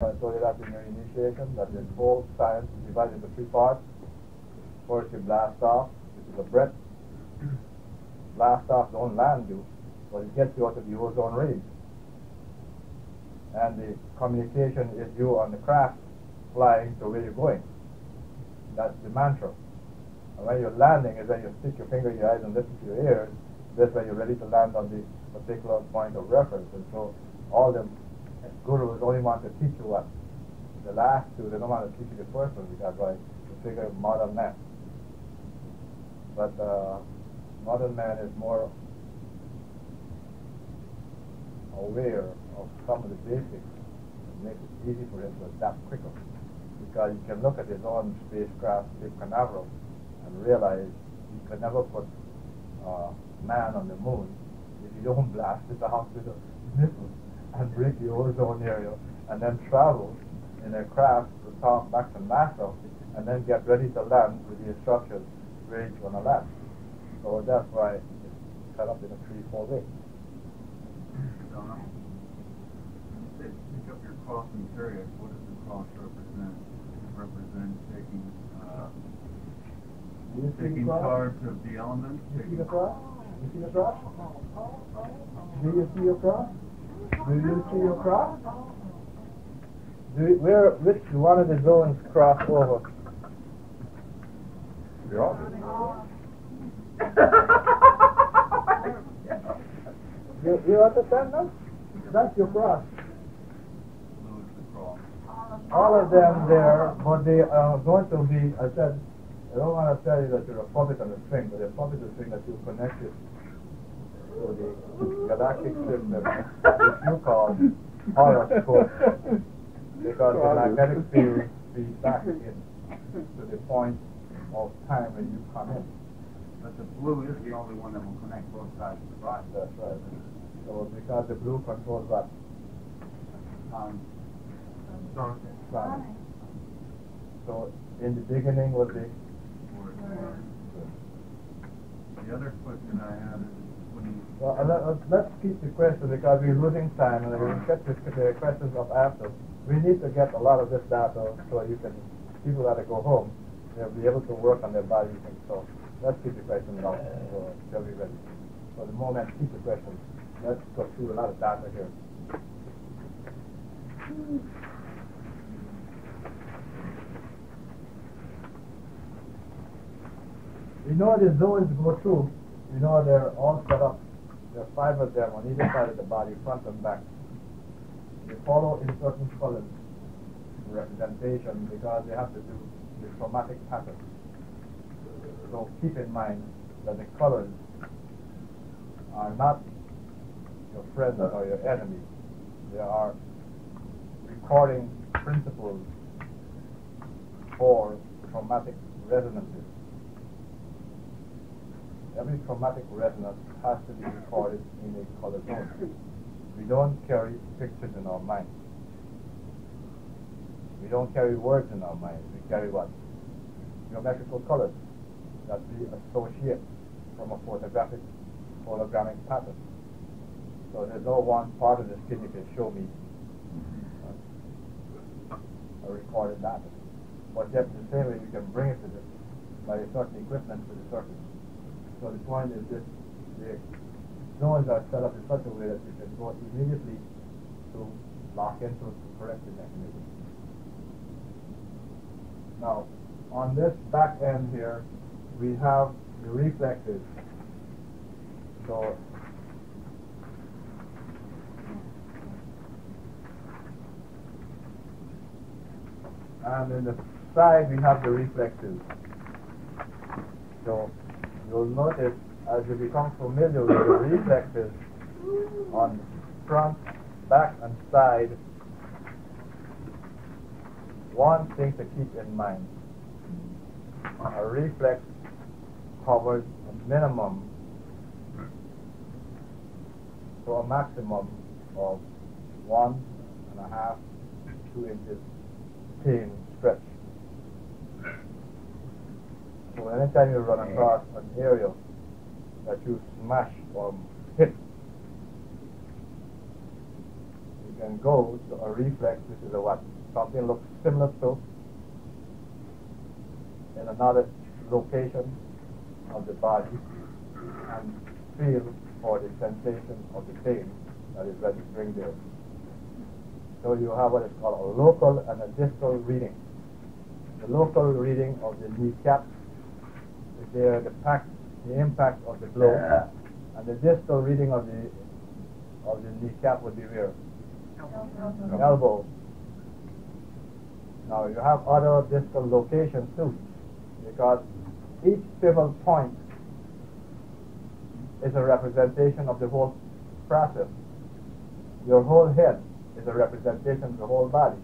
I told you that in your initiation, that the whole science is divided into three parts. First you blast off, which is a breath. Blast off don't land you, but it gets you out of the ozone range. And the communication is you on the craft flying to where you're going. That's the mantra. And when you're landing is when you stick your finger in your eyes and listen to your ears. This way you're ready to land on the particular point of reference. And so all the gurus only want to teach you what the last two, they don't want to teach you the first one because why you figure modern man. But uh, modern man is more aware of some of the basics. It makes it easy for him to adapt quicker. Because you can look at his own spacecraft, Cape Canaveral, and realize you could never put uh, man on the moon if you don't blast it out with a missile and break the ozone area and then travel in a craft to talk back to NASA and then get ready to land with the instructions where it's going to land. So that's why it's cut up in a three, four way. Donna, when you say pick up your cross and carry it, what does the cross represent? Represent taking, uh, you taking the cross? charge of the elements? You see the cross? You see the cross? Do you see your cross? Do you see your cross? Do where, which one of the zones cross over? All You, you understand now? That's your cross. Blue is the cross. All of them there, but they are going to be, I said, I don't want to tell you that you're a puppet on a string, but a puppet is a string that you connect it to the galactic system, which you call horoscope, because the magnetic field feeds back in to the point of time when you come in. But the blue is the only one that will connect both sides of the body. That's right. So because the blue controls what? Um. So in the beginning was the The other question I have is. Well, uh, let, uh, let's keep the question because we're losing time and we'll get the, the questions up after. We need to get a lot of this data so you can, people that go home, they'll be able to work on their bodies and so. Let's keep the questions now, so they'll be ready. For the moment, keep the questions. Let's go through a lot of data here. We know the zones go through. We know they're all set up. There are five of them on either side of the body, front and back. They follow in certain colors representation because they have to do the chromatic pattern. So keep in mind that the colors are not your friends or your enemies. They are recording principles for chromatic resonances. Every chromatic resonance has to be recorded in a color zone. We don't carry pictures in our mind. We don't carry words in our mind. We carry what? Geometrical colors that we associate from a photographic, hologramic pattern. So there's no one part of the skin you can show me uh, a recorded data. But yet the same way you can bring it to this by a certain equipment for the surface. So the point is this, the zones are set up in such a way that you can go immediately to lock into the corrective mechanism. Now, on this back end here, we have the reflexes. So, and in the side we have the reflexes. So, you'll notice as you become familiar with the reflexes on front, back, and side, one thing to keep in mind. A reflex covers a minimum to a maximum of one and a half to two inches thin stretch. So anytime you run across an area that you smash or hit, You can go to a reflex, which is a what? Something looks similar to in another location of the body and feel for the sensation of the pain that is registering there. So you have what is called a local and a distal reading. The local reading of the kneecap is there the, pack, the impact of the blow, yeah. and the distal reading of the of the kneecap would be where? Elbow. Elbow. Now you have other distal locations too, because each pivotal point is a representation of the whole process. Your whole head is a representation of the whole body.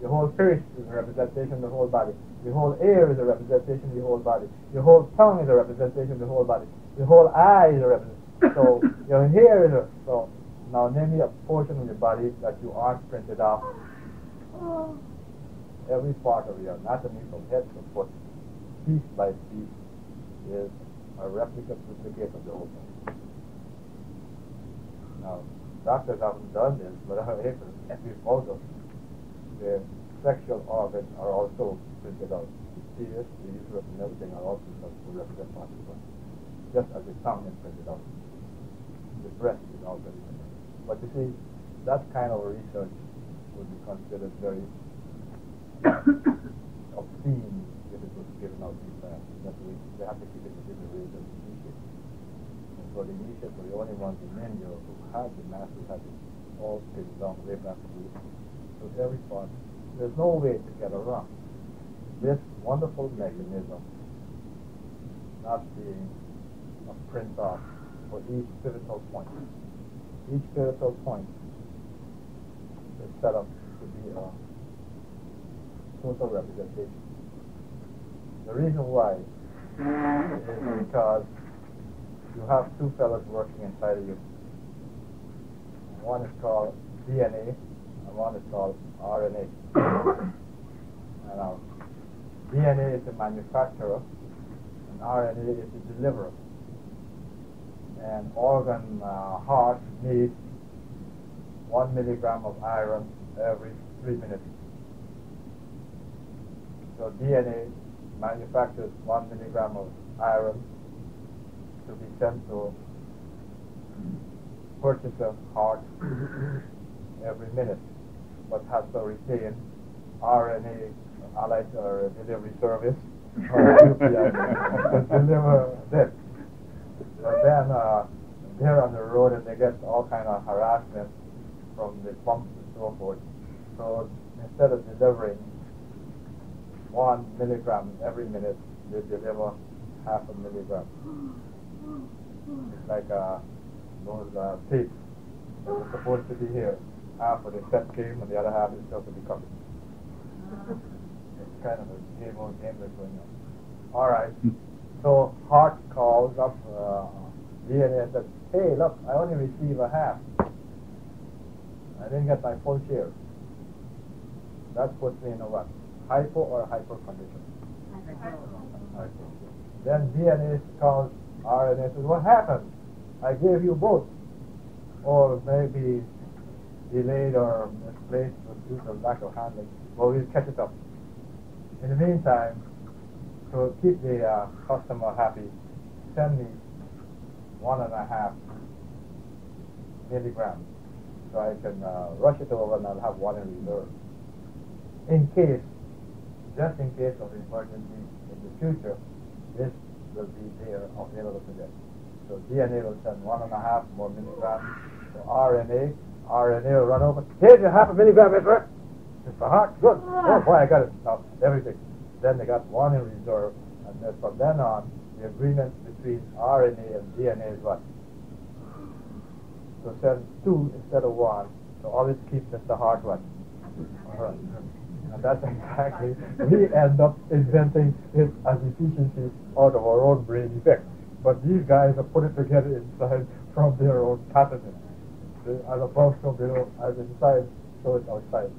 Your whole face is a representation of the whole body. Your whole ear is a representation of the whole body. Your whole tongue is a representation of the whole body. Your whole eye is a representation. So your hair is a so now name me a portion of your body that you aren't printed off. Oh. Every part of your anatomy from head to foot, piece by piece, is a replica duplicate of the whole thing. Now, doctors haven't done this, but we've also, the sexual organs are also printed out. The tears, the uterus, and everything are also represent parts of the Just as the tongue is printed out. The breast is also printed out. But you see, that kind of research would be considered very obscene if it was given out too fast. That we, they have to keep it within the range of the initiates. And for the initiates were the only ones in India who had the masters had it all pinned down way back to the So every part, there's no way to get around this wonderful mechanism not being a print off for each pivotal point. Each pivotal point is set up to be a total representation. The reason why is because you have two fellows working inside of you. One is called DNA one is called RNA. now, DNA is the manufacturer and RNA is the deliverer. And organ uh, heart needs one milligram of iron every three minutes. So DNA manufactures one milligram of iron to be sent to purchase a heart every minute, but has to retain RNA allied or delivery service or to deliver this. But then uh, they're on the road and they get all kind of harassment from the pumps and so forth. So instead of delivering one milligram every minute, they deliver half a milligram. It's like uh, those uh, tapes that are supposed to be here. Half of the set came and the other half is still to be covered. It's kind of a game of game that's going on. All right. So Heart calls up uh, DNA and says, hey, look, I only receive a half. I didn't get my full share. That puts me in a what? hypo or hyper condition? Hypo. Then DNA calls RNA says, what happened? I gave you both. Or maybe delayed or misplaced due to lack of handling. Well, we'll catch it up. In the meantime, to keep the uh, customer happy, send me one and a half milligrams so I can uh, rush it over and I'll have one in reserve. In case just in case of emergency in the future, this will be there available to them. So DNA will send one and a half more milligrams to RNA. RNA will run over. Here's your half a milligram, Mr. Mr. Heart, good. Ah. Oh boy, I got it. Now everything. Then they got one in reserve, and then from then on, the agreement between RNA and DNA is what? So send two instead of one. So always keep Mr. Heart what? Uh-huh. And that's exactly, we end up inventing it as efficiency out of our own brain effect. But these guys have put it together inside from their own patterning. As above, so below, as inside, so it's outside.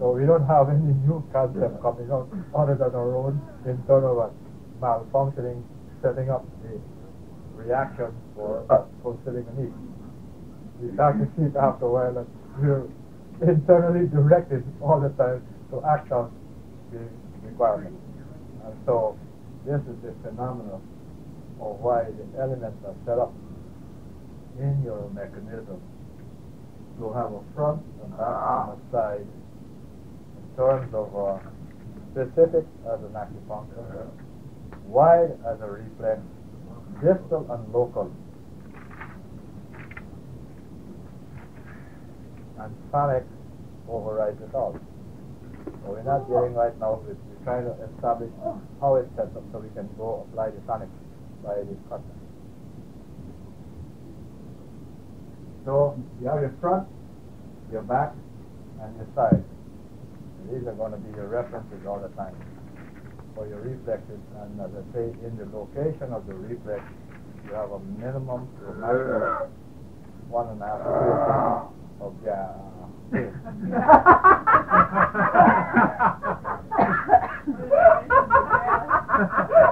So we don't have any new concept coming out other than our own internal malfunctioning, setting up the reaction for fulfilling a need. We start to see after a while that we're internally directed all the time to act on the requirement. And so this is the phenomenon of why the elements are set up in your mechanism to have a front and back and a side in terms of uh, specific as an acupuncture, wide as a reflex, distal and local and sonic overrides it all. So we're not getting right now, we're, we're trying to establish how it's set up so we can go apply the sonic by this concept. So you have your front, your back, and your side. And these are going to be your references all the time for your reflexes. And as I say, in the location of the reflex, you have a minimum to a maximum one and a half feet of yeah.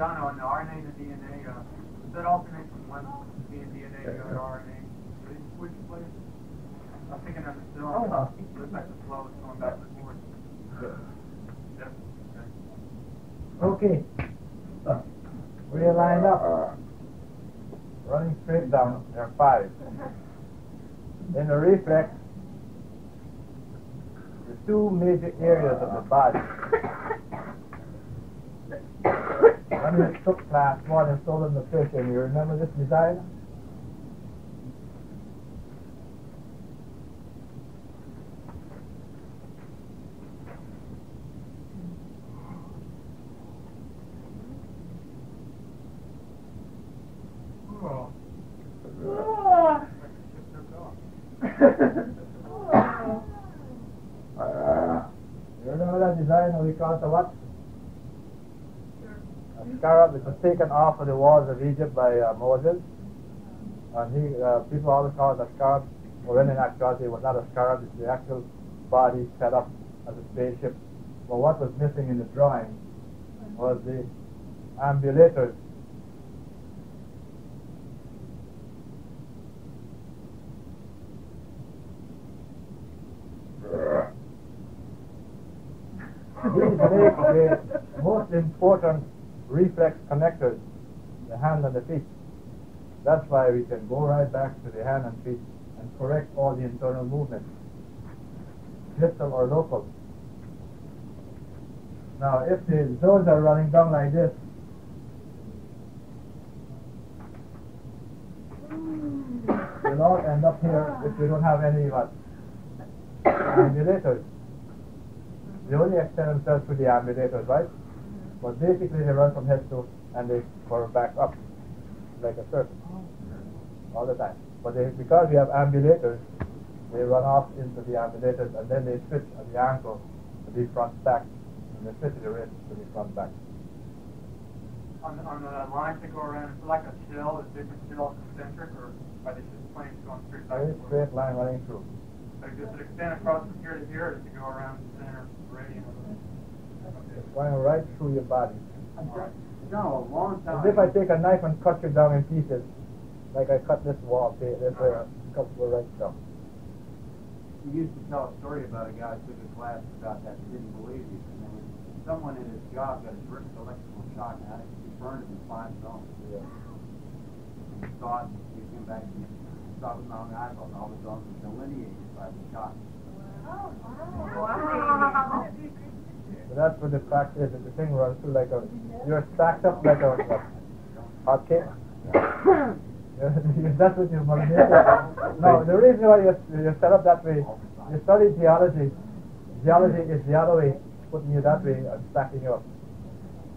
Madonna, on the RNA to DNA, uh, does that alternate from one being DNA to the RNA? Do they switch places? I'm thinking Oh. Looks like the is going back and forth. Okay. Okay. We are lined up. Running straight down, there are five. In the reflex, the two major areas of the body. One and sold them the fish, and you remember this design? Oh. Ah. Like a ship took off. You remember that design that we call it a what? A scarab. It was taken off of the walls of Egypt by uh, Moses. And he, uh, people always call it a scarab. Well, when in actuality it was not a scarab. It's the actual body set up as a spaceship. But what was missing in the drawing was the ambulators. These make the most important reflex connectors, the hand and the feet. That's why we can go right back to the hand and feet and correct all the internal movements, distal or local. Now, if the zones are running down like this, they'll all end up here if we don't have any what? Ambulators. They only extend themselves to the ambulators, right? But basically they run from head to and they curve back up like a circle all the time. But they, because we have ambulators, they run off into the ambulators and then they switch at the ankle to the front back and they switch at the wrist to the front back. On the, on the lines that go around, it's like a shell, is different shells concentric, or are they just planes going straight back Very straight line running through. So does it extend across from here to here, or does it go around the center radius? Okay. It's going right through your body. Alright. No, a long time. As if I take a knife and cut you down in pieces, like I cut this wall, say, this way, cut you right down. You used to tell a story about a guy who took a class about that and didn't believe you. And then someone in his job got a direct electrical shock out, he burned it in five zones. Yeah. And he thought, he came back and he saw it with my own eyeballs, all the zones were delineated by the shock. So that's what the fact is, that the thing runs through like a, you're stacked up like a, what, hot cake. that's what your mother did. No, the reason why you're, you're set up that way, you study geology. Geology is the other way, putting you that way and stacking you up.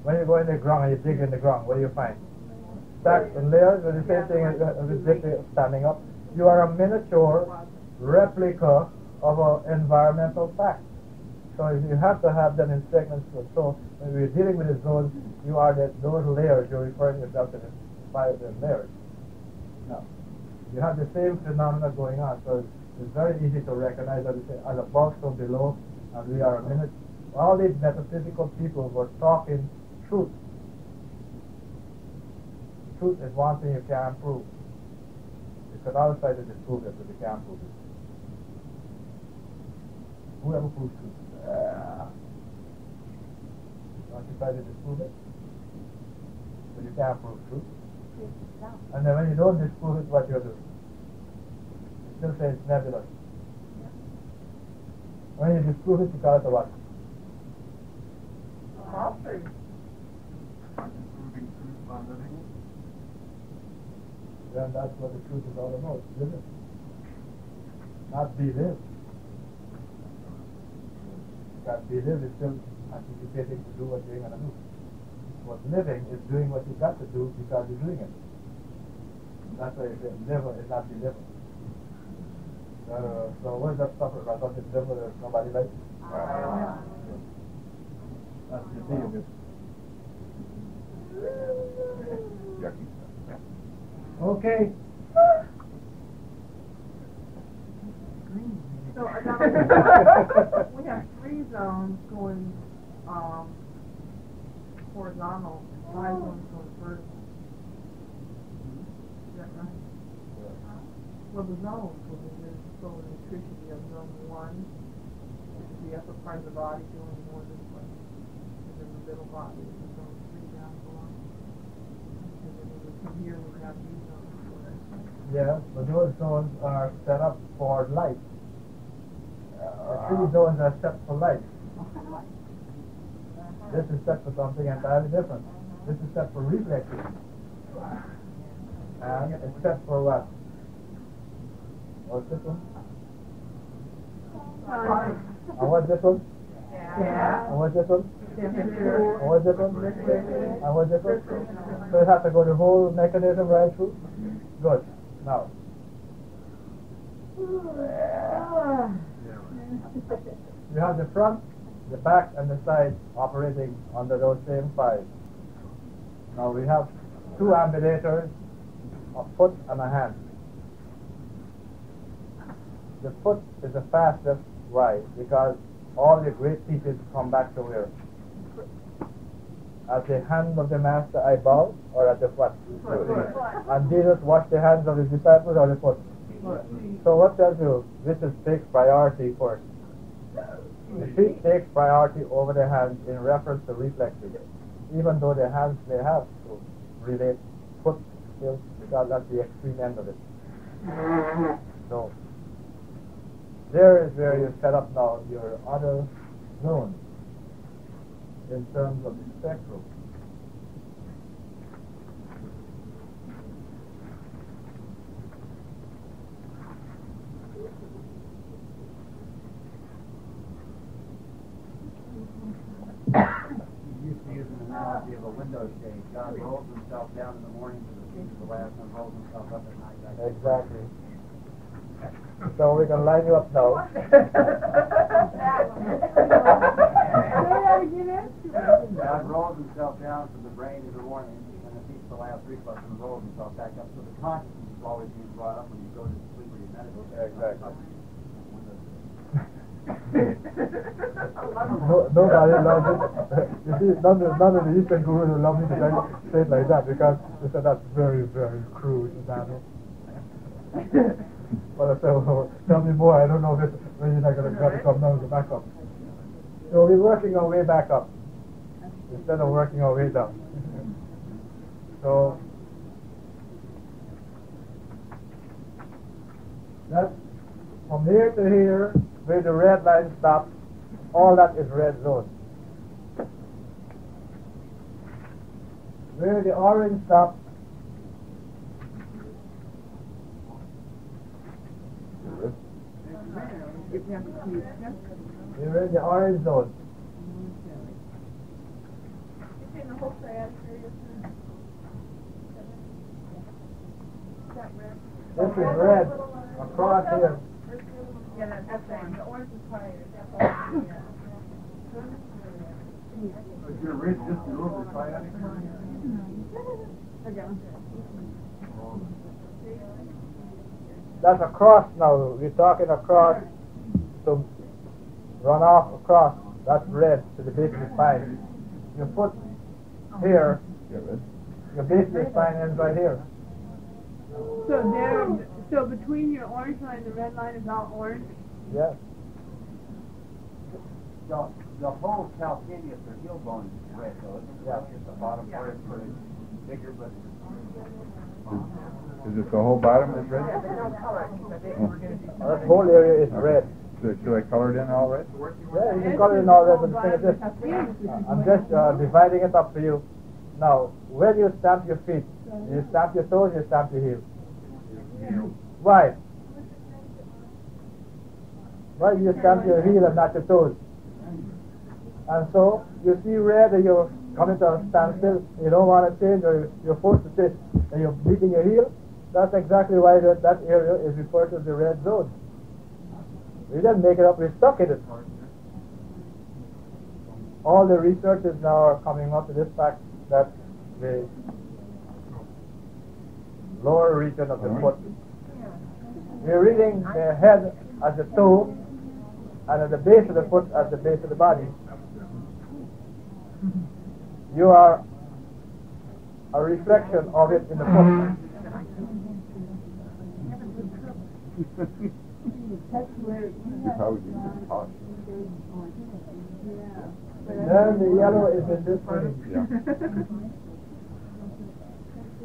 When you go in the ground and you dig in the ground, what do you find? Stacked and layers, and the same thing as uh, with dig- standing up. You are a miniature replica of an environmental fact. So you have to have them in segments. So- when we're dealing with the zones, you are the, those layers. You're referring yourself to the five of layers. Now, you have the same phenomena going on. So it's, very easy to recognize that as above, so below, and we are a minute. All these metaphysical people were talking truth. truth is one thing you can't prove. You could always try to disprove it, but you can't prove it. Whoever proves truth. Uh, don't you try to disprove it? But you can't prove truth. And then when you don't disprove it, what you do? You still say it's nebulous. When you disprove it, you call it a what? Proving truth by living. Then that's what the truth is all about, live it. Not be lived. Because be lived is still anticipating to do what you're going to do. What living is doing what you've got to do because you're doing it. That's why you say liver is not be liver. Uh, so what is that stuff about something liver that nobody likes? That's the deal with it. Okay. So another, we have three zones going, um, horizontal, five zones going vertical. Is that right? Well, the zones, when we do solar nutrition, you have zone one, which is the upper part of the body doing more this way. And then the middle body is the zone three down below. And then when we come here, we have these zones. Yeah, but those zones are set up for light. The three zones are set for life. This is set for something entirely different. This is set for reflexes. And it's set for what? What's this one? And what's this one? Yeah. And what's this one? Temperature. And what's this one? And what's this one? So you have to go the whole mechanism right through? Good. Now. You have the front, the back, and the side operating under those same five. Now we have two ambulators, a foot and a hand. The foot is the fastest. Why? Because all the great teachers come back to where? At the hand of the master I bow, or at the foot? And Jesus washed the hands of his disciples or the foot? So what tells you this is takes priority first? The feet takes priority over the hands in reference to reflexes, even though the hands may have to relate foot still because that's the extreme end of it. So there is where you set up now your other zones in terms of the spectrum. He used to use an analogy of a window shade. God rolls himself down in the morning to the feet of the last and rolls himself up at night. Exactly. So we can line you up now. God rolls himself down from the brain in the morning and the feet of the last reflex and rolls himself back up. So the consciousness is always being brought up when you go to sleep or you meditate. Exactly. No, nobody loves it. You see, none of, none of the Eastern gurus will love me to say, say it like that because they said that's very, very crude, Daniel. but I said, well, tell me more. I don't know if you're not going to to come down go back up. So we're working our way back up instead of working our way down. so that's from here to here, where the red line stops, all that is red zone. Where the orange stops, we're in the orange zone. This is red across here. Yeah, that's, that's fine. The orange is higher. If you're rich, just a little bit sciatic. That's across now. We're talking across to run off across. That's red to the base of the spine. You put here Your basic spine ends right here. So there, so between your orange line and the red line is all orange? Yes. The, the whole calcaneus or heel bone is red, though, isn't? Yeah. Just the bottom part is pretty bigger, but Is it the whole bottom is red? That whole area is red. Should, should I color it in all red? Yeah, you can color it in all red, but the thing is this. Uh, I'm just uh, dividing it up for you. Now, where do you stamp your feet? You stamp your toes you stamp your heels? Why? Why you stamp your heel and not your toes? And so, you see red and you're coming to a standstill, you don't want to change or you're forced to sit and you're beating your heel. That's exactly why that, that area is referred to as the red zone. We didn't make it up, we stuck in it. All the researchers now are coming up to this fact that the lower region of the foot, we're reading the head as the toe and at the base of the foot as the base of the body. You are a reflection of it in the foot. How would you polish Then the yellow is in this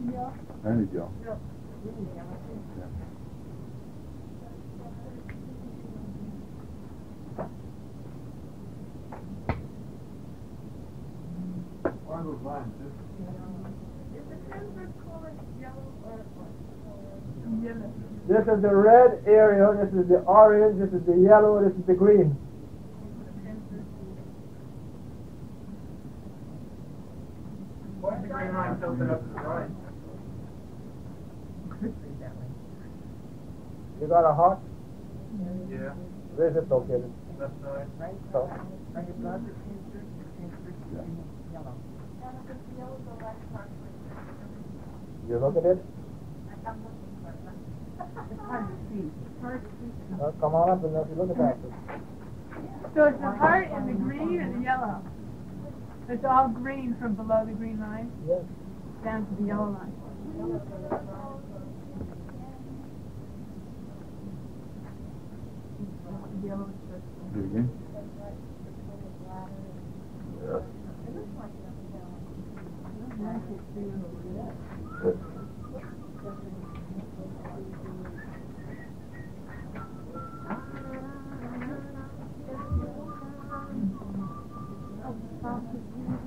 There you go. What are those lines? This- Yellow. This is the red area, this is the orange, this is the yellow, this is the green. Why is the green line tilted up to the right? You got a heart? Yeah, Where is it located? left side. Right. So, you look at it? Well, come on up and let you look at that. So it's the heart and the green and the yellow. It's all green from below the green line Yes. down to the yellow line. Yellow is the- Do it again.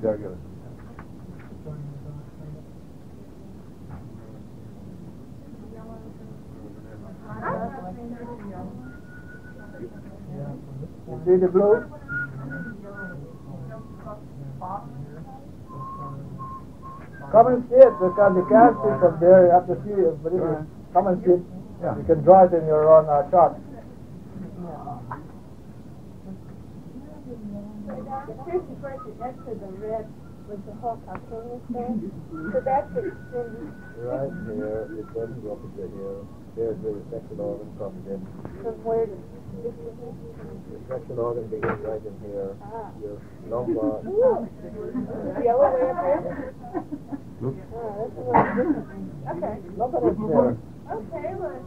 There you go. You see the blue? Come and see it because you can't see from there. You have to see it. But if you come and see it, Yeah. you can draw it in your own uh, chart. Here's the question, that's to the red with the whole calcaneus there. So that's extended Right here, it doesn't go up into here. There's where the sexual organ comes in. from where this The sexual organ begins right in here. Ah. Your lumbar. Yellow way up? Look. Oh, that's a little different. Okay. Look at it there. Okay, well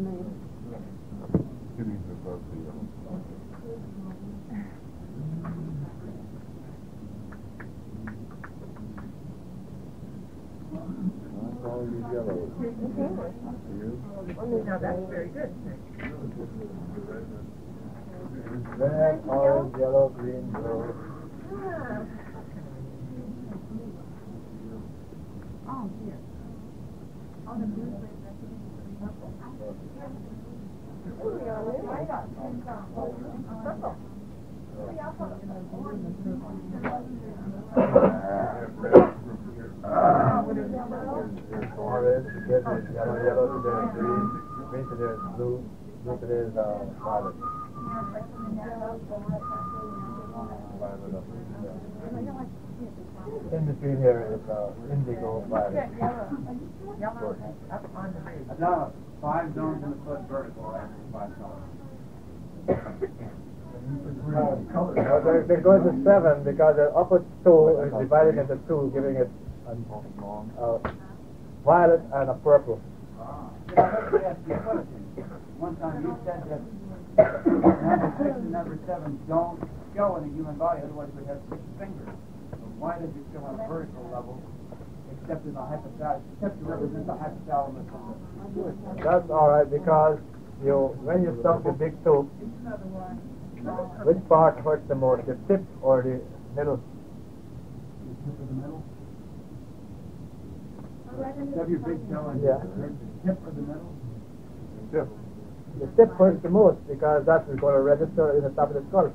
name. Kidneys are above the yellow. You yellow. Mm-hmm. Now, that's very good. Red, orange, yellow, green, blue. Ah. Oh, dear. Oh, the blue Here's orange, red is yellow, yellow to there green, green to there is blue, blue to there is uh, violet. There. In between here is uh, indigo violet. No, five zones in the foot vertical, right? Five colors. Uh, they're, they're going to seven because the upper two is divided into two, giving it a, a violet and a purple. Ah. Yeah, let me ask you a question. One time you said that number six and number seven don't show in the human body, otherwise we'd have six fingers. So why does it show on a vertical level, except in the hypothalamus, except to represent the hypothalamus and the pituitary? That's all right because you when you stuff the big tube, which part hurts the most, the tip or the middle? The tip of the middle? Have your big toe and Yeah. the tip of the middle? Yep. The tip hurts the most because that's going to register in the top of the skull.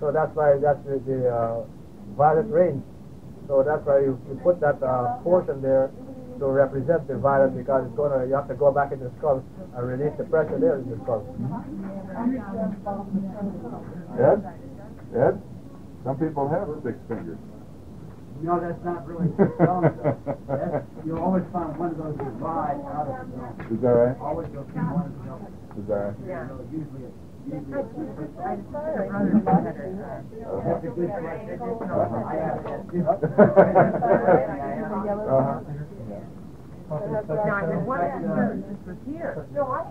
So that's why that's the, the uh, violet range. So that's why you, you put that uh, portion there to represent the violet because it's going to you have to go back in the skull and release the pressure there in the skull. Ed? Ed? Some people have six fingers. No, that's not really six though. That's, you'll always find one of those divide out of the zone. Is that right? Always you'll see one of the zones. Is that right? You know, usually it's, usually it's. Uh-huh. That's a good question. I asked that too. Now, I said, what happened? This was here. No, I.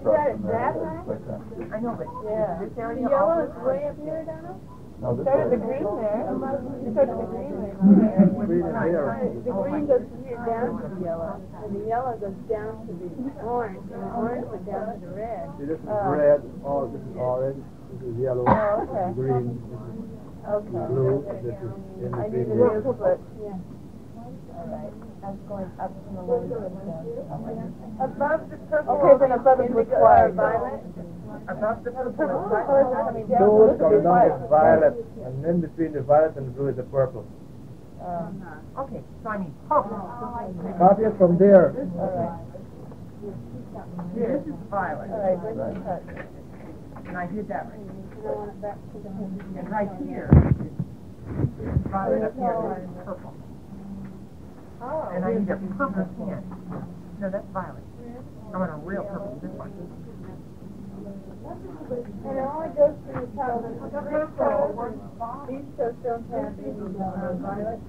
across from there, like that. I know, but Yeah. is this area The yellow is way up here, Donna? No, this Started the green there. You started the green there. Green is. The green oh goes from here down to the yellow, and the yellow goes down to the orange, and the orange went down to the red. See, this is Oh. red, oh, this is orange, this is yellow, Oh, this okay. is green, this Okay. blue, this is in I between need here. to yeah. Alright, I was going up from the line. Above the purple. Okay, then above it was what, violet? Above the The purple. purple colors are coming. Blue is coming down violet. is violet, and in between the violet and the blue is the purple. Um, Okay, so I need purple. Copy it from there. alright, This is violet, alright, where's and I did that right. And I want it back to the. And right here is violet up here, this is purple. Oh. And I need a purple pen. No, that's violet. I want a real purple, this one. And it only goes to the top of the three colors. These shows don't have any uh, violet.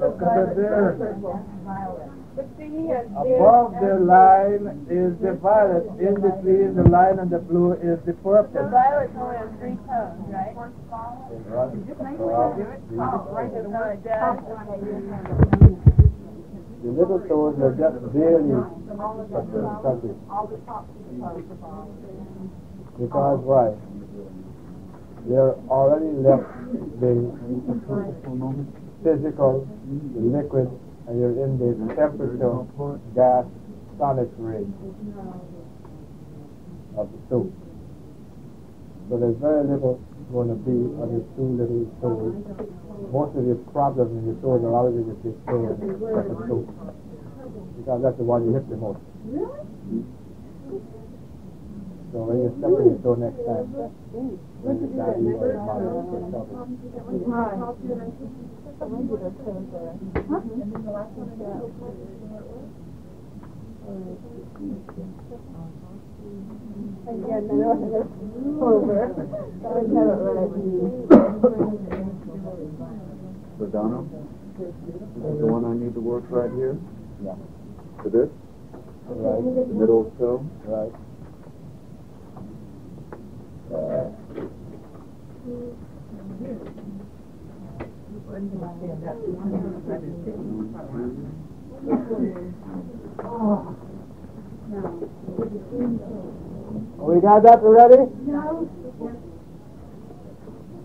Look at it there. But see, he has Above the line is the violet, in between the line and the blue is the purple. The violet violet's only on three tones, right? Right. No, it does. The little toes are just barely touching. Because why? They're already left the physical, liquid, and you're in the temperature, gas, sonic range of the soup. So there's very little going to be on your two little toes. Most of your problems in your toes are always with your toe and second toe. Because that's the one you hit the most. So when you're stepping your toe next time, when you. Again, I know it's over. I have it right. So Donna, this is the one I need to work right here? Yeah. To this? Right, The middle toe? right. We got that already? No.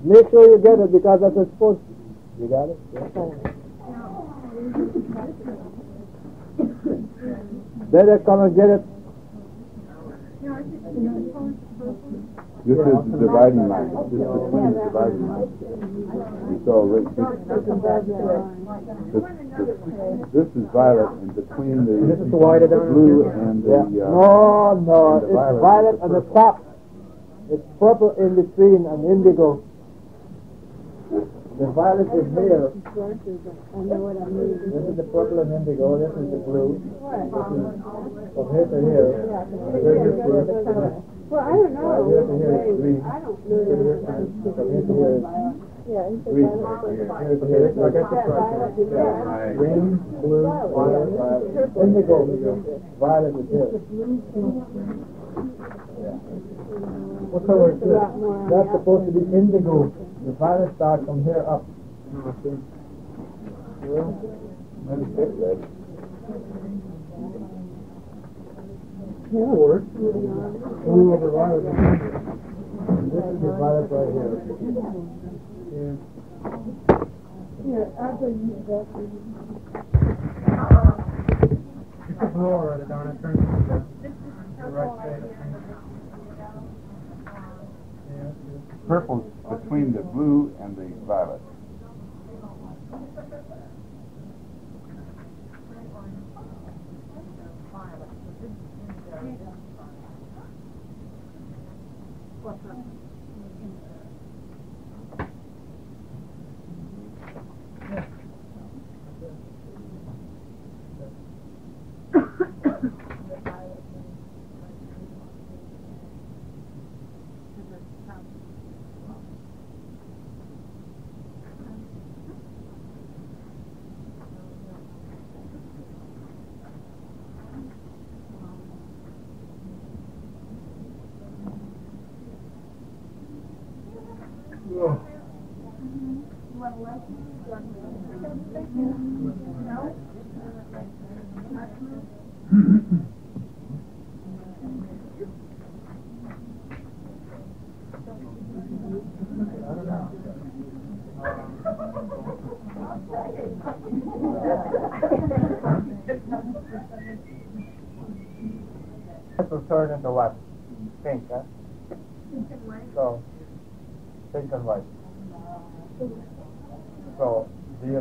Make sure you get it because that's what's supposed to. You got it? Better come and get it. This is the dividing line. This is between the dividing line. So this, this, this, this is violet and between the, This is the white the blue and the, Yeah. uh, No, no, the it's violet violet is at the the top. It's purple in between and indigo. The violet is here. I know what I mean. This is the purple and indigo. This is the blue. This is from here to here. This is blue. Well, I don't know. Right here to here is green. I don't know. From here to here is Yeah, he said green. violet. Here. I got the Violet. Green, blue, violet, violet. Indigo. Violet is here. What color is this? That's supposed to be indigo. The violet starts from here up. maybe six red. Or, blue over violet. This is the violet right here. Here. Here, I'll go use that. You could blow over it, Donna, turn it to the right side. Yeah, Purple's between the blue and the violet.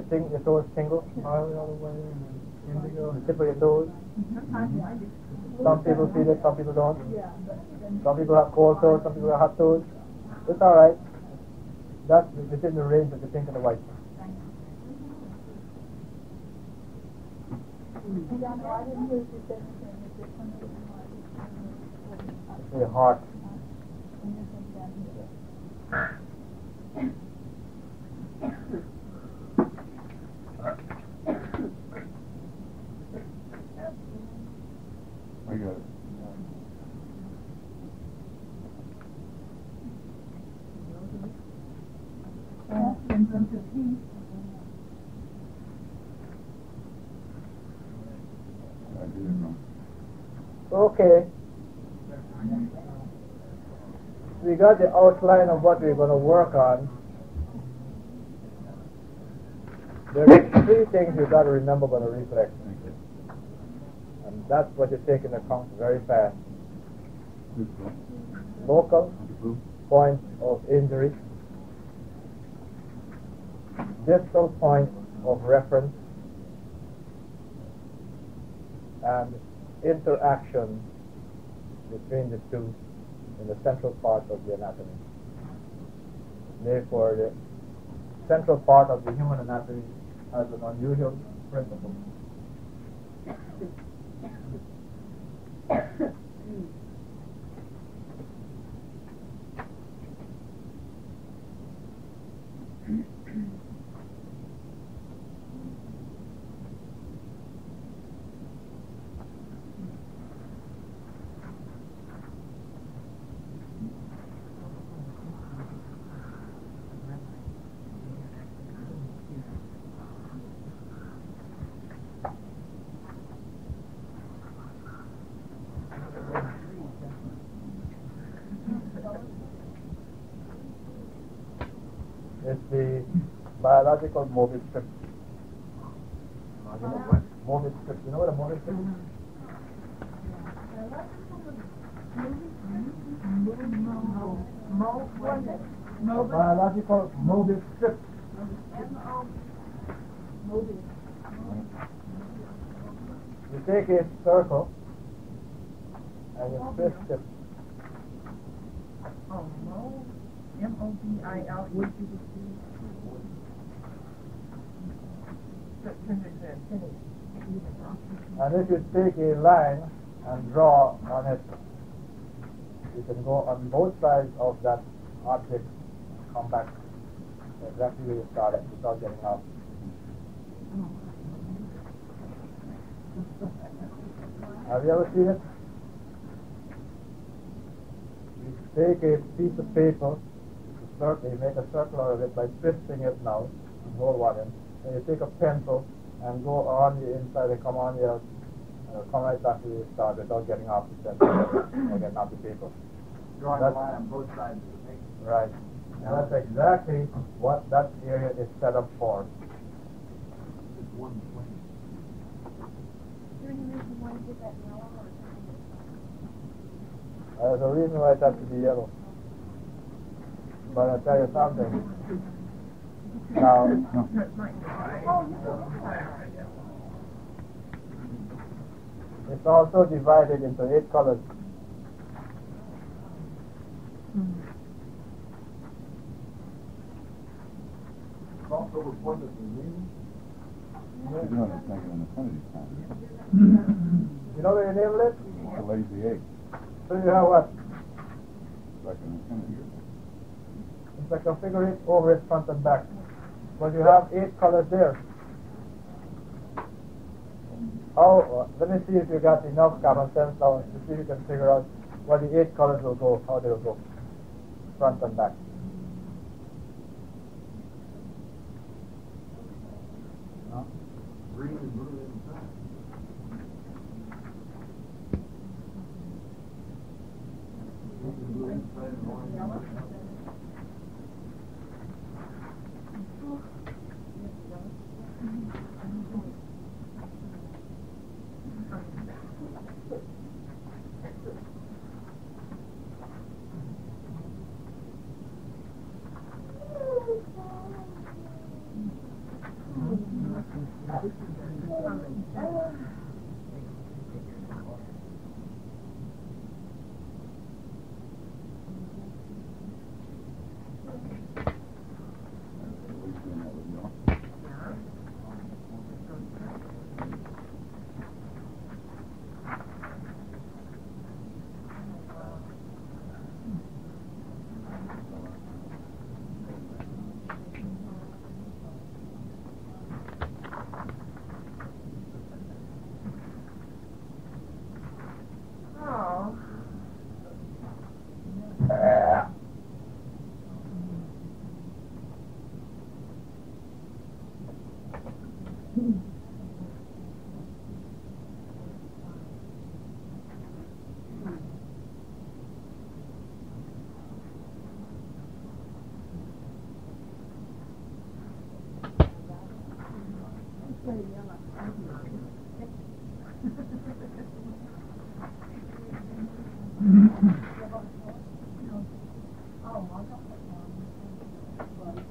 Do you think your toes tingle? Violet all the way, and then indigo. The tip of your toes? Some people feel it, some people don't. Some people have cold toes, some people have hot toes. It's alright. That's within the range of the pink and the white. It's your heart. Got it. Did it. Okay. We got the outline of what we're going to work on. There are three things you've got to remember about a reflex. And that's what you take into account very fast. Local point of injury, distal point of reference, and interaction between the two in the central part of the anatomy. Therefore, the central part of the human anatomy has an unusual principle. Biological Mobius strip. Mobius strip. You know what a Mobius strip is? Biological Mobius strip. You take a circle and you twist it. Oh, Mo, M-O-B-I-L-E. Finish it, finish. And if you take a line and draw on it, you can go on both sides of that object and come back exactly where you started without getting out. Have you ever seen it? You take a piece of paper, you circle, you make a circle out of it by twisting it now, and hold one in. Then you take a pencil and go on the inside and come on the outside. Uh, come right back to where you start without getting off the pencil or getting off the paper. Drawing That's- a line on both sides of the paper. Right. And that's exactly what that area is set up for. It's one plane. Do you reason why you did that yellow or? There's a reason why it has to be yellow. But I'll tell you something. Now, it's also divided into eight colors. Crossover pointed to green. You know, it's making an infinity sign. You know what you name it? It's a lazy eight. So you have what? It's like an infinity. It's like a figure eight over its front and back. But you have eight colors there. Oh, let me see if you got enough common sense now to see if you can figure out where the eight colors will go, how they will go, front and back. Green and blue inside. Green and blue inside and orange outside.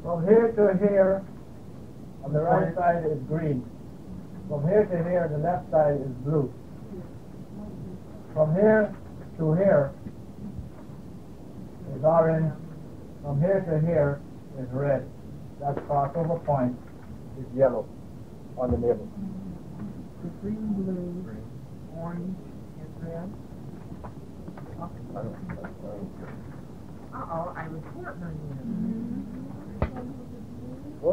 Oh. From here to here, on the right side is green. From here to here, the left side is blue. From here to here is orange. From here to here is red. That crossover point is yellow on the label. The green, blue, green. orange, and red. Uh-oh, I was hurt on Uh?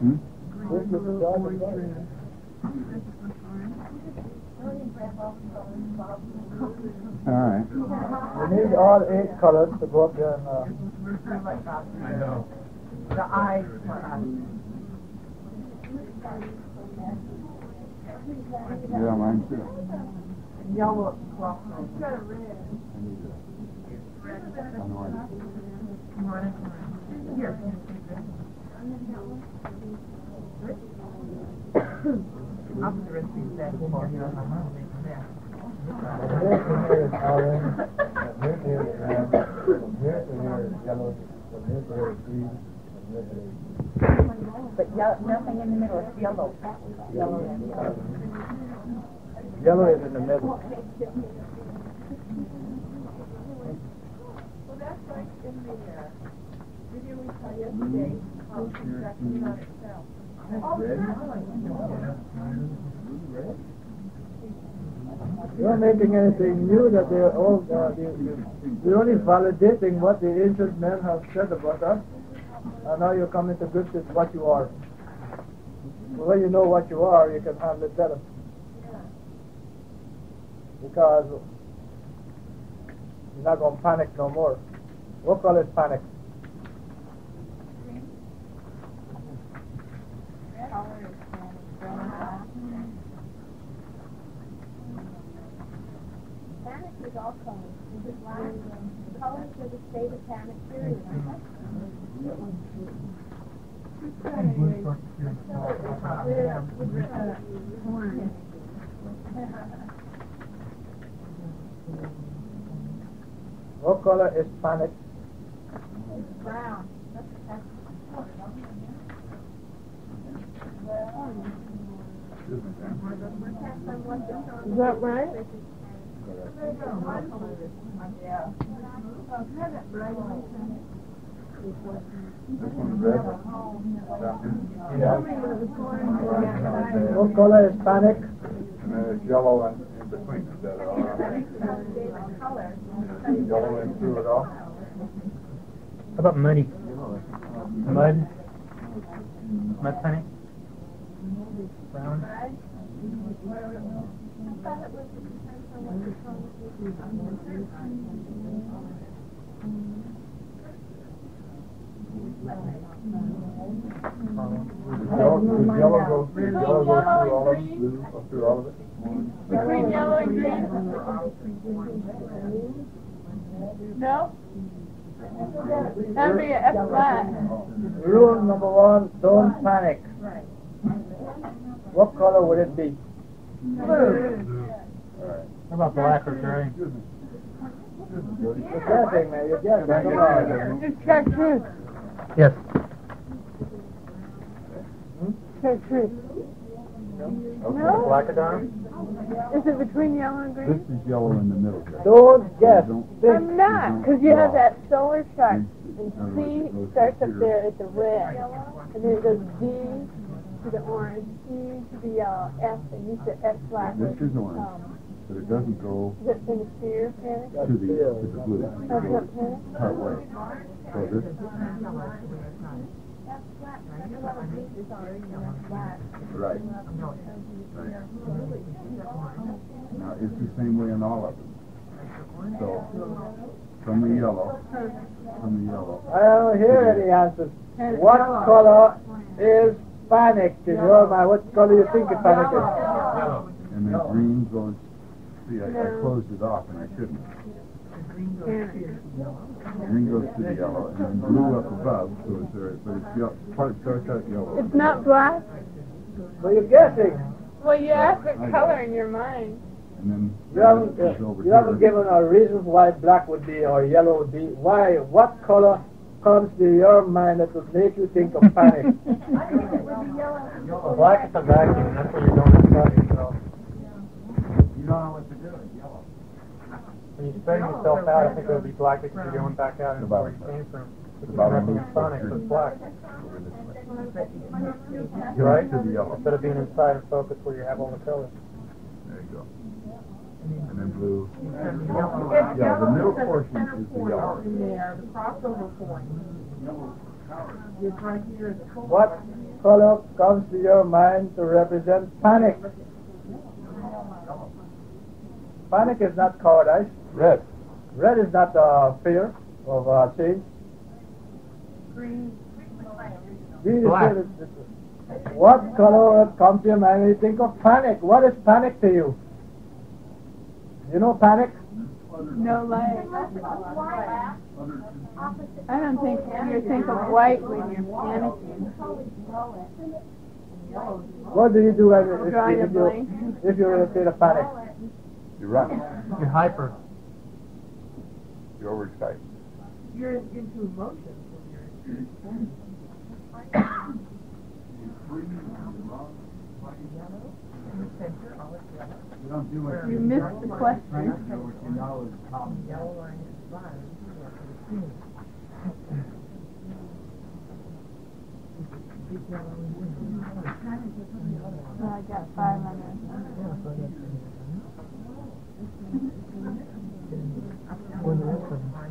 Hmm? Red. All right. You need all eight colors to go up there and, uh. I know. The eyes. Yeah, mine too. Yellow the crossover. I need. I know I- Orange, orange. Here. I'll the rest of these back in here. I'll make. From here to here is orange, from here to here is red, from here to here is yellow, from here to here is green, from here to here is But nothing in the middle, it's yellow. Yellow. Yellow is in the middle. Well, that's like in the, uh, video we saw itself. You're making anything new that they're all, uh, you- you- you're only validating what the ancient men have said about us. And now you're coming to grips with what you are. Well, when you know what you are, you can handle it better. Because you're not going to panic no more. What call it panic? Panic is all colors. Is it line, colors are the state of panic period. What color is panic? Brown. Is that right? This one's red. Yeah. What color is panic? And then it's yellow in, in between. Is that all right? Yellow in through it all? How about muddy? Mud? Mud panic? Brown? Yellow, through all of it? Blue through all of it? Between yellow and green? No? That'd be F flat. Rule number one, don't panic. What color would it be? How about black or gray? You're guessing, man. You're guessing. Come on. It's chartreuse. Yes. Chartreuse. No? Blackadon? Is it between yellow and green? This is yellow in the middle. Don't guess. Don't- Think. I'm not, because you have that solar chart. And In other C it starts up there at the red. And then it goes D to the orange, E to the yellow, F, and you said F flat. This is orange, Um, but it doesn't go Is it in the sphere, panic? to the, to the blue. Oh, it That's not goes panic? partway. So this, right. Right. Now, it's the same way in all of them. So, from the yellow, from the yellow, I don't hear any answers. What color is panic in your? What color do you think is panic is? and then green goes, see, I, I closed it off and I shouldn't. Green goes to the yellow, and then blue up above goes there, uh, but it's yellow, part starts out yellow. It's not black? Well, you're guessing. Well, you asked what color in your mind. And then You haven't, red is over you haven't here. given a reason why black would be or yellow would be. Why? What color comes to your mind that would make you think of panic? Well, black is a vacuum, that's what you're going inside yourself. You don't know what to do, it's yellow. When you spread yourself out, I think it would be black because you're going back out into where you came from. If you're nothing in it's just black. Right the yellow. Instead of being inside and focus where you have all the colors. There you go. And then blue. Yeah, the middle portion is the yellow. In there, the crossover point. It's right here at the core. What color comes to your mind to represent panic? Panic is not cowardice. Red. Red is not uh, fear of uh, change. Green. Green is Black. still- What color comes to your mind when you think of panic? What is panic to you? You know panic? No light. I don't think you think of white when you're panicking. What do you do when if, Drawing a if, you, blank. if you're in a state of panic? You run. You're hyper. You're overexcited. You're into emotions when you're in the center, all it's yellow. You don't do what You missed the question. Right, so what you know is common. Yellow line is fine, you have to see. Big yellow is green. I got five minutes. When the rest of them. I think it's black. I know.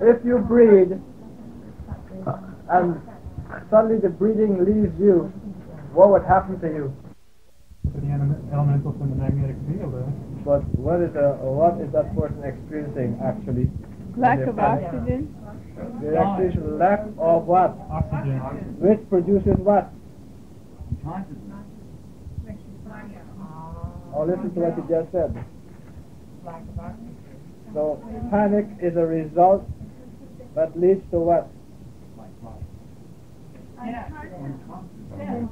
If you breathe uh, and suddenly the breathing leaves you, what would happen to you? For the element- elemental from the magnetic field, uh, But what is a, what is that person experiencing actually? Lack of panic. oxygen. They experiencing lack of what? oxygen. Which produces what? Consciousness. Oh, listen to what you just said. Lack of oxygen. So panic is a result that leads to what?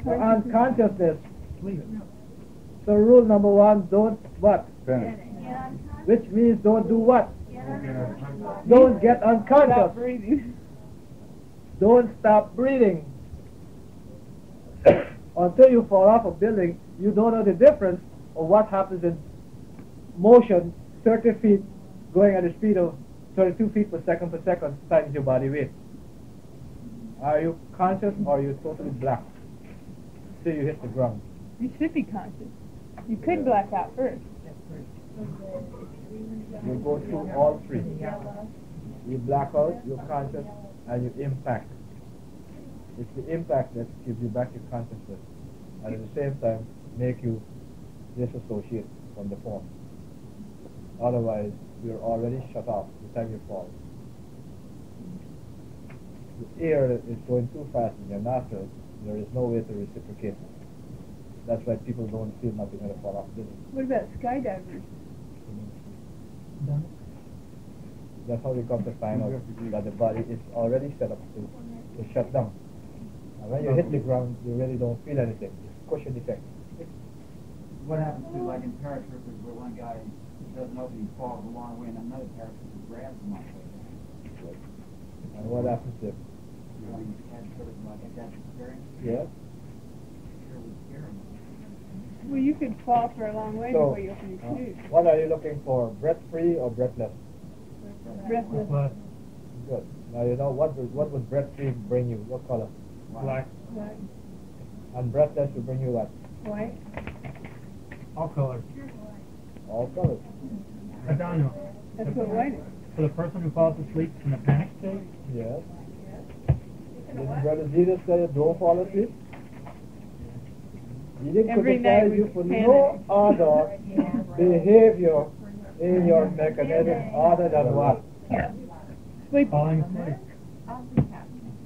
To unconsciousness. Sleep. So rule number one, don't what? Panic. Which means don't do what? Don't get unconscious. Stop breathing. Don't stop breathing. Until you fall off a building, you don't know the difference of what happens in motion 30 feet going at a speed of 32 feet per second per second times your body weight. Are you conscious or are you totally black? Till you hit the ground. You should be conscious. You could black out first. You go through all three. You black out, you're conscious, and you impact. It's the impact that gives you back your consciousness, and at the same time make you disassociate from the form. Otherwise, you're already shut off the time you fall. The air is going too fast in your nostrils. There is no way to reciprocate. That's why people don't feel nothing when they fall off buildings. What about skydivers? That's how we come to find out that the body is already set up to, to shut down. And when you hit the ground, you really don't feel anything. It's cushion effect. What happens to like in paratroopers where one guy doesn't know if he falls a long way and another paratrooper grabs him off And what happens if, You know, you had sort of like a death experience. yeah? Sure would scare him. Well, you could fall for a long way So, before you open your uh, what are you looking for? Breath free or breathless? Breathless. Plus, Good. Now you know what would, what would breath free bring you? What color? black, Black, And breathless will bring you what? white. all colors. All colors. Adano. That's what white is. For the person who falls asleep in a panic state, Yes. Didn't Brother Jesus say don't fall asleep? He didn't Every criticize we you for panic. no other behavior in your mechanism other than what? Sleep. falling asleep.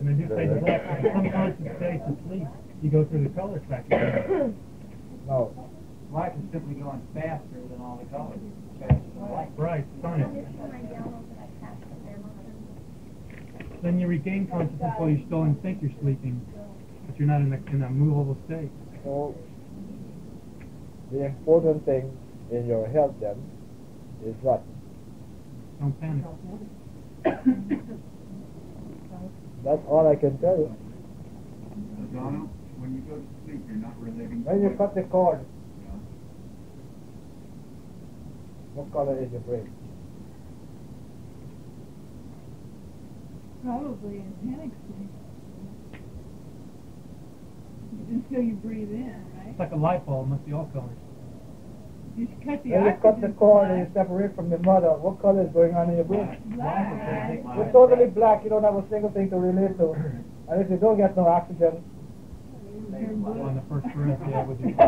And they do say the black, unconscious state to sleep, you go through the color spectrum. No. Black is simply going faster than all the colors. Faster than light. Right, sonic. Then you regain consciousness while you're still think you're sleeping, but you're not in a, in a movable state. So the important thing in your health then is what? Don't panic. That's all I can tell you. Donald, when you go to sleep, you're not reliving. When you cut the cord, Yeah. what color is your brain? Probably in panic state. Until you breathe in, right? It's like a light bulb, must be all colors. You should cut the When you cut the oxygen cord and you separate from the mother, what color is going on in your brain? Black. You're totally black. You don't have a single thing to relate to. And if you don't get no oxygen, On the first Corinthians with you.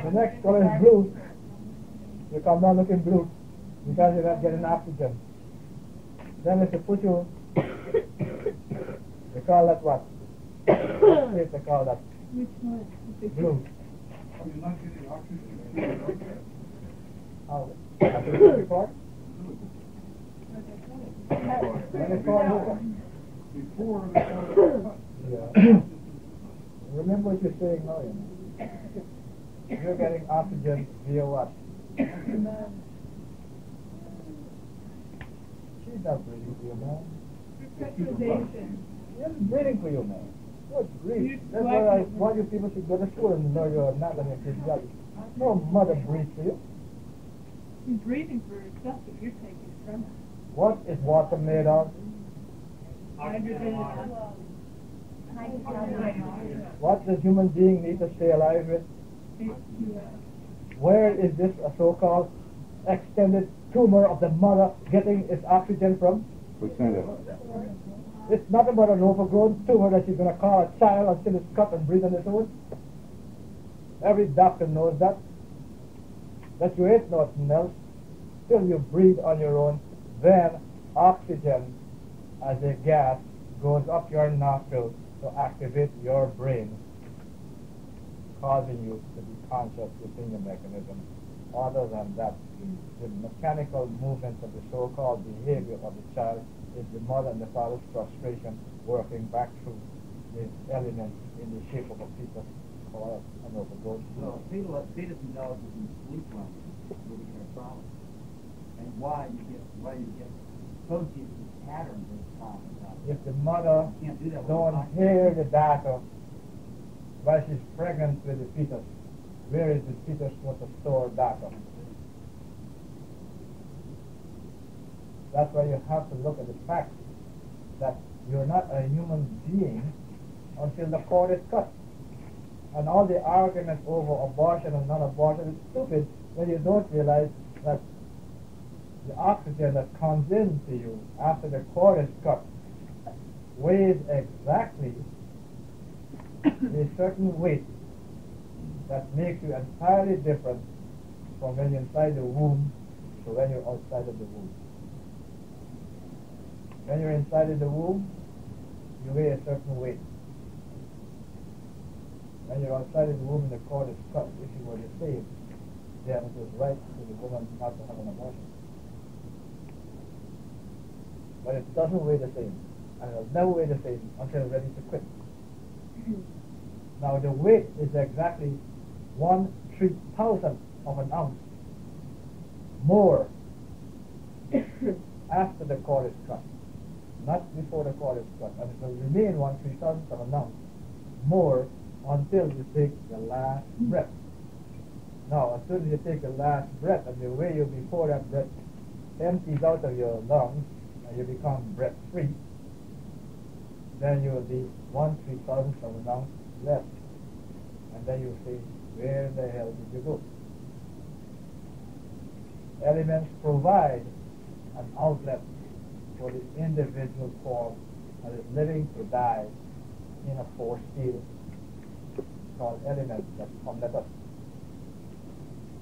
The next color is blue. You come down looking blue because you're not getting oxygen. Then if you put you, they call that what? What shape they that? Which one? Blue. You're getting oxygen. It's called the Yeah. Remember what you're saying know. You're getting oxygen via what? She's not breathing for you, man. She's breathing for you, man. Good grief. That's why I want you people to go to school and know you're not going to an physiology. No mother breathes for you. She's breathing for herself, but you're taking it from her. What is water made of? Hydrogen. What does human being need to stay alive with? Where is this a so-called extended tumor of the mother getting its oxygen from? Placenta. It's nothing but an overgrown tumor that you're going to call a child until it's cut and breathe on its own. Every doctor knows that. That you ain't nothing else till you breathe on your own. Then oxygen as a gas goes up your nostrils to activate your brain, causing you to be conscious within your mechanism. Other than that, the mechanical movements of the so-called behavior of the child is the mother and the father's frustration working back through the elements in the shape of a fetus or an overgrown So fetal, fetus indulges in sleep lung, really get a problem. And why you get, why you get associated with patterns of time. If the mother You can't do that don't hear the data while she's pregnant with the fetus, where is the fetus supposed to store data? That's why you have to look at the fact that you're not a human being until the cord is cut. And all the argument over abortion and non-abortion is stupid when you don't realize that the oxygen that comes into you after the cord is cut weighs exactly a certain weight that makes you entirely different from when you're inside the womb to when you're outside of the womb. When you're inside of the womb, you weigh a certain weight. When you're outside of the womb and the cord is cut, if you were to save, then it is right for the woman not to have an abortion. But it doesn't weigh the same. And it'll never weigh the same until ready to quit. Now the weight is exactly one three thousandth of an ounce more after the cord is cut, not before the cord is cut, and it will remain one of an ounce more until you take the last breath. Now, as soon as you take the last breath, and the way you before that breath empties out of your lungs, and you become breath free, then you will be one three thousandth of an ounce left. And then you say, where the hell did you go? Elements provide an outlet for the individual form that is living to die in a force field called elements that come let us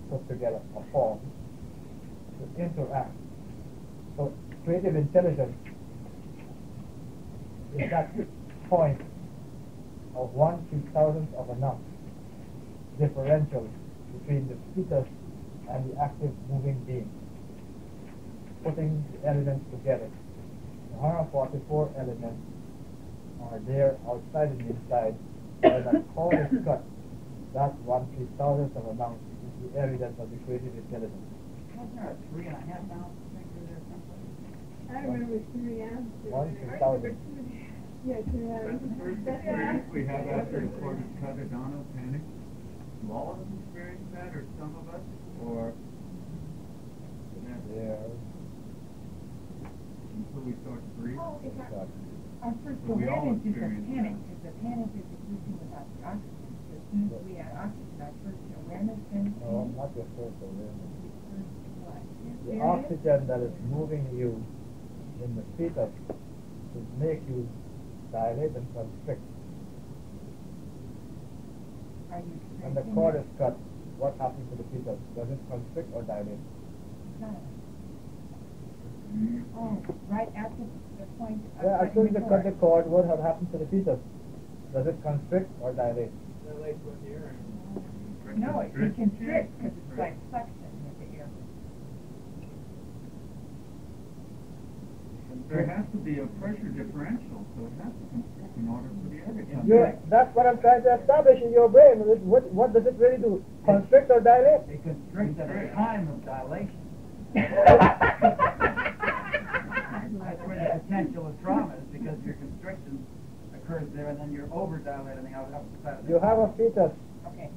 put together a form to interact. So creative intelligence is that point of one two thousandth of a ounce differential between the fetus and the active moving being. Putting the elements together. The 144 elements are there outside and inside. When that cord is cut, that one three thousandth of an ounce is the evidence of the creative intelligence. Wasn't there a three and a half ounce figure there someplace? I remember three ounces. One I three thousand. remember two- Yeah, That's the first experience we have after the cord is cut, Adano, panic. Do all of us experience that, or some of us, or? Yeah. Until we start to breathe? Our first But we all awareness is a panic, because the panic is existing without the oxygen. So as soon as we add oxygen, our first awareness then No, not your first awareness. First what? The oxygen that is moving you in the fetus to make you dilate and constrict are you When the cord is cut, what happens to the fetus? Does it constrict or dilate? Oh, right after the point Yeah, as soon as cutting you the cut the cord. cord, what have happened to the fetus? Does it constrict or dilate? No, it it constricts because it's like suction with the air. There has to be a pressure differential, so it has to constrict in order for the air to come You're, that's what I'm trying to establish in your brain. What, what does it really do? Constrict or dilate? It constricts at a time of dilation. That's where the potential of trauma is because your constriction occurs there and then you're over dilating out outside of the You have a fetus. Okay.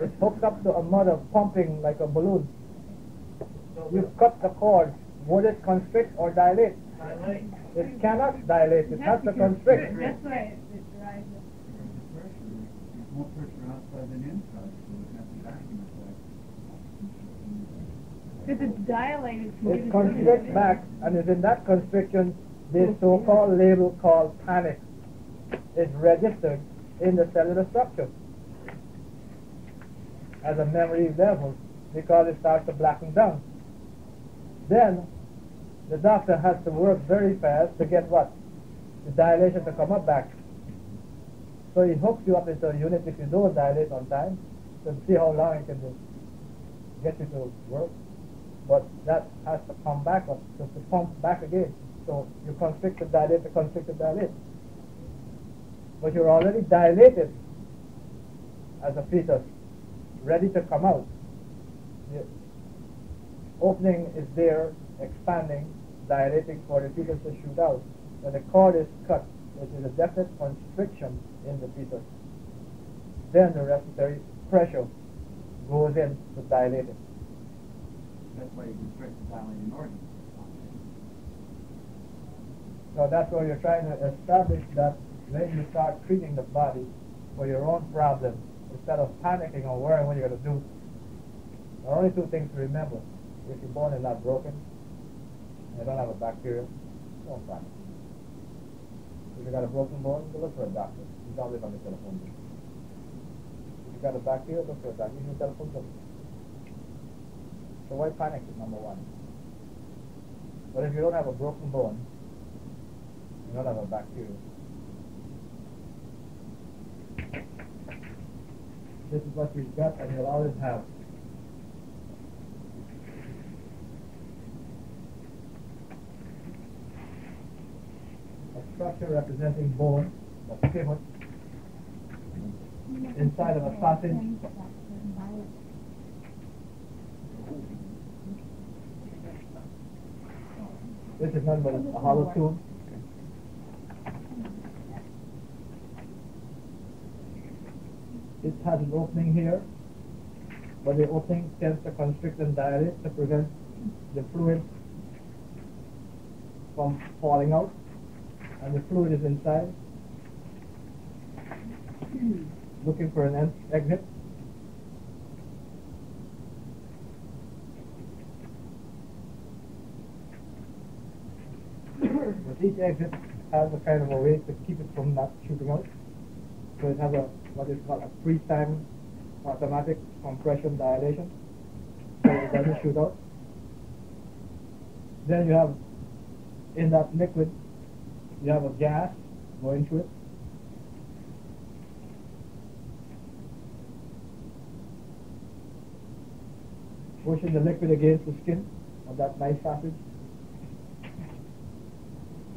It's hooked up to a mother pumping like a balloon. So You cut the cord. Would it constrict or dilate? dilate. It cannot dilate. It has to constrict. That's why it it drives it. Pressure, there's more pressure outside than inside, so it has a vacuum effect. Because it's dilated. It constricts back, and is in that constriction this so-called label called panic is registered in the cellular structure as a memory level because it starts to blacken down. Then the doctor has to work very fast to get what? The dilation to come up back. So he hooks you up into a unit if you don't dilate on time to see how long it can do. get you to work. But that has to come back up, to, to pump back again. So you constrict the dilate, the constrict the dilate. But you're already dilated as a fetus, ready to come out. The opening is there, expanding, dilating for the fetus to shoot out. When the cord is cut, it is a definite constriction in the fetus. Then the respiratory pressure goes in to dilate it. That's why you constrict the dilating organ. So that's why you're trying to establish that when you start treating the body for your own problem, instead of panicking or worrying what you're going to do, there are only two things to remember. If your bone is not broken, you don't have a bacteria, don't panic. If you got a broken bone, go look for a doctor. He's always on the telephone. If you got a bacteria, look for a doctor. Use your telephone. So why panic is number one. But if you don't have a broken bone, you don't have a bacteria. This is what you've got and you'll always have. A structure representing bone, a pivot, inside of a sausage. This is nothing but a hollow tube. It has an opening here, but the opening tends to constrict and dilate to prevent the fluid from falling out, and the fluid is inside, looking for an exit. But each exit has a kind of a way to keep it from not shooting out. So it has a what is called a free-time automatic compression dilation, so it doesn't shoot out. Then you have in that liquid, you have a gas going through it. Pushing the liquid against the skin of that nice sausage.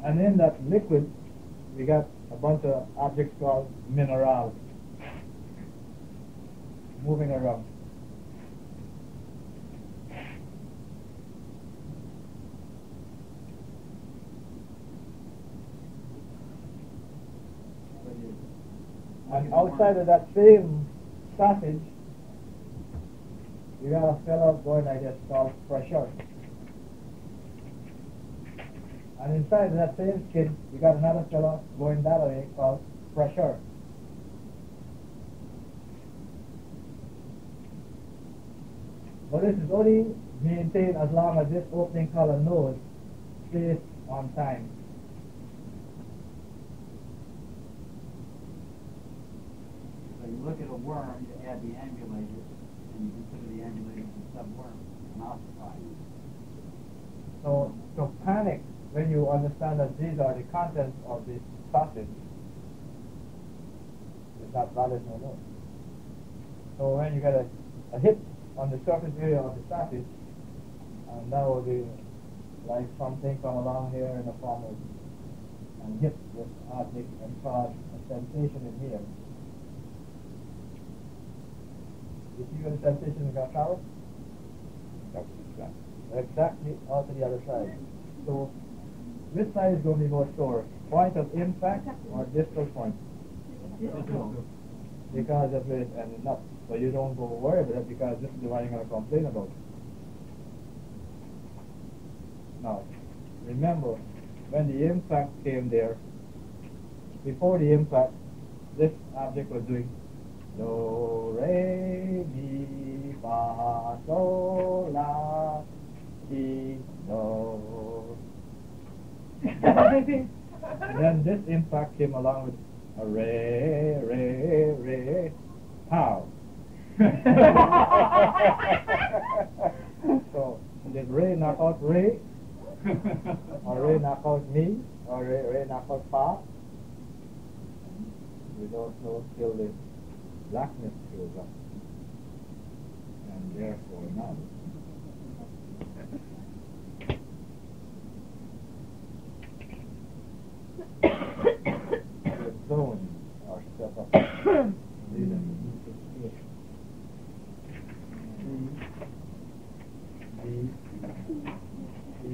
And in that liquid, we got a bunch of objects called minerals moving around. And outside of that same sausage, you got a fellow going like this called pressure. And inside that same skin, you got another fellow going that way called pressure. But this is only maintained as long as this opening a nose stays on time. So you look at a worm, you add the ambulator, and you consider the ambulator as a subworm, an ossified. So, so panic when you understand that these are the contents of this sausage it's not valid no more. So when you get a, a hit on the surface area of the sausage, and that will be like something come along here in the form of and hit this object and cause a sensation in here. If You see what the sensation in the travel? Exactly out to the other side. So which side is going to be more sore? Point of impact or distal point? Because of it and not so you don't go worry about it because this is the one you're going to complain about. Now, remember, when the impact came there, before the impact, this object was doing do, re, mi, fa, sol, la, si, do. Then this impact came along with a ray, ray, ray, pow. so, did Ray knock out Ray? or Ray knock out me? Or Ray, Ray knock out Pa? We don't know till the blackness shows up. And therefore now. the zones are set up. leading into here. D, D, E,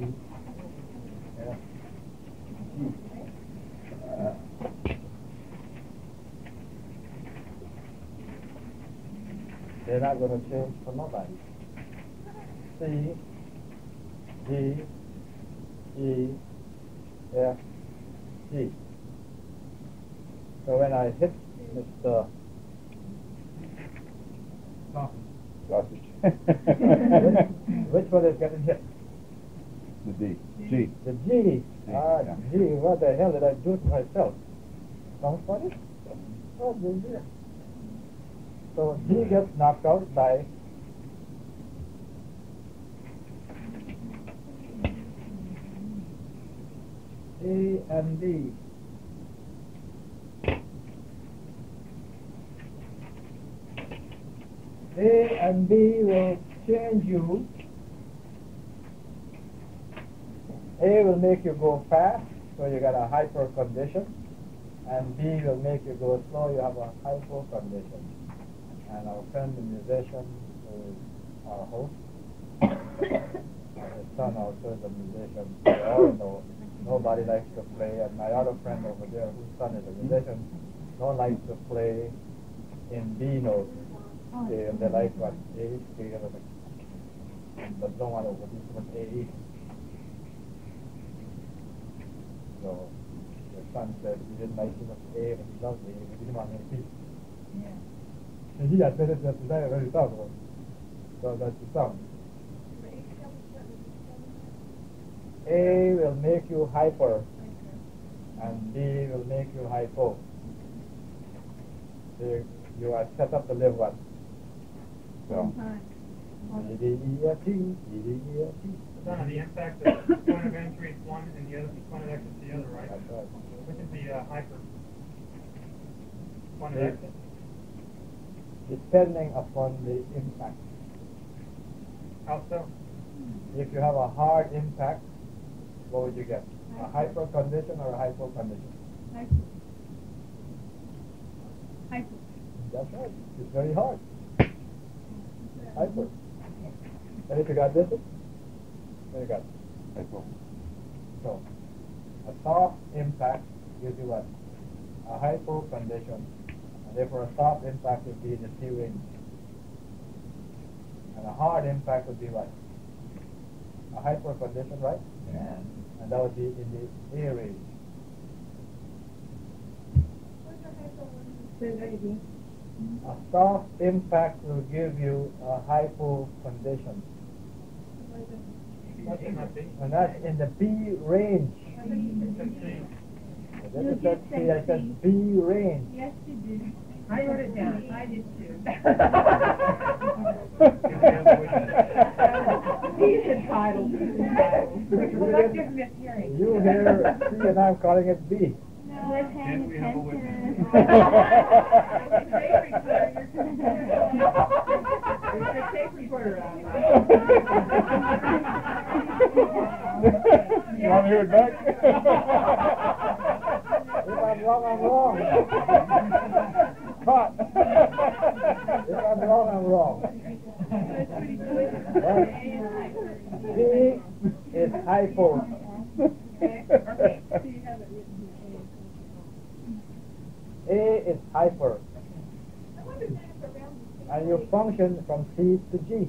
F, G. Uh, they're not going to change for nobody. C, D, E, F, G. So when I hit Mr. Sausage. Which one is getting hit? The D. G. The G. Ah, G. What the hell did I do to myself? Sounds funny? Oh, the G. So G gets knocked out by A and B. A and B will change you. A will make you go fast, so you got a hyper condition, and B will make you go slow, you have a hypo condition. And our friend the musician, is our host, his son also is a musician. All know nobody likes to play, and my other friend over there, whose son is a musician, don't like to play in B notes. They, like what A scale, but don't want to overdo too A. So your son said he didn't like much A, but he loved A, but he didn't want any B. And he admitted that today very tough one. So that's the sound. A will make you hyper, and B will make you hypo. So you- you are set up to live what? So, E, D, E, F, G, E, D, E, F, G. Donna, the impact, the point of entry is one and the other, point of exit is the other, right? That's right. Which is the uh, hyper? Point of exit? Depending upon the impact. How so? If you have a hard impact, what would you get? A hyper condition or a hypo condition? That's right. It's very hard. Hyper. And if you got this, what you got? Hypo. So, a soft impact gives you what? A hypo condition. And therefore, a soft impact would be in the C range. And a hard impact would be what? A hyper condition, right? Yeah. And that would be in the A range. A soft impact will give you a hypo condition. That's not B. And that's in the B range. It's in C. I didn't say said B range. Yes, you did. I wrote it down, I did too. He's entitled to his title. Collective mishearing. You hear C and I'm calling it B. We're paying attention. There's a tape recorder on. You want to hear it back? if I'm wrong, I'm wrong. Cut. if I'm wrong, I'm wrong. B is hypo. A is hyper. And you function from C to G.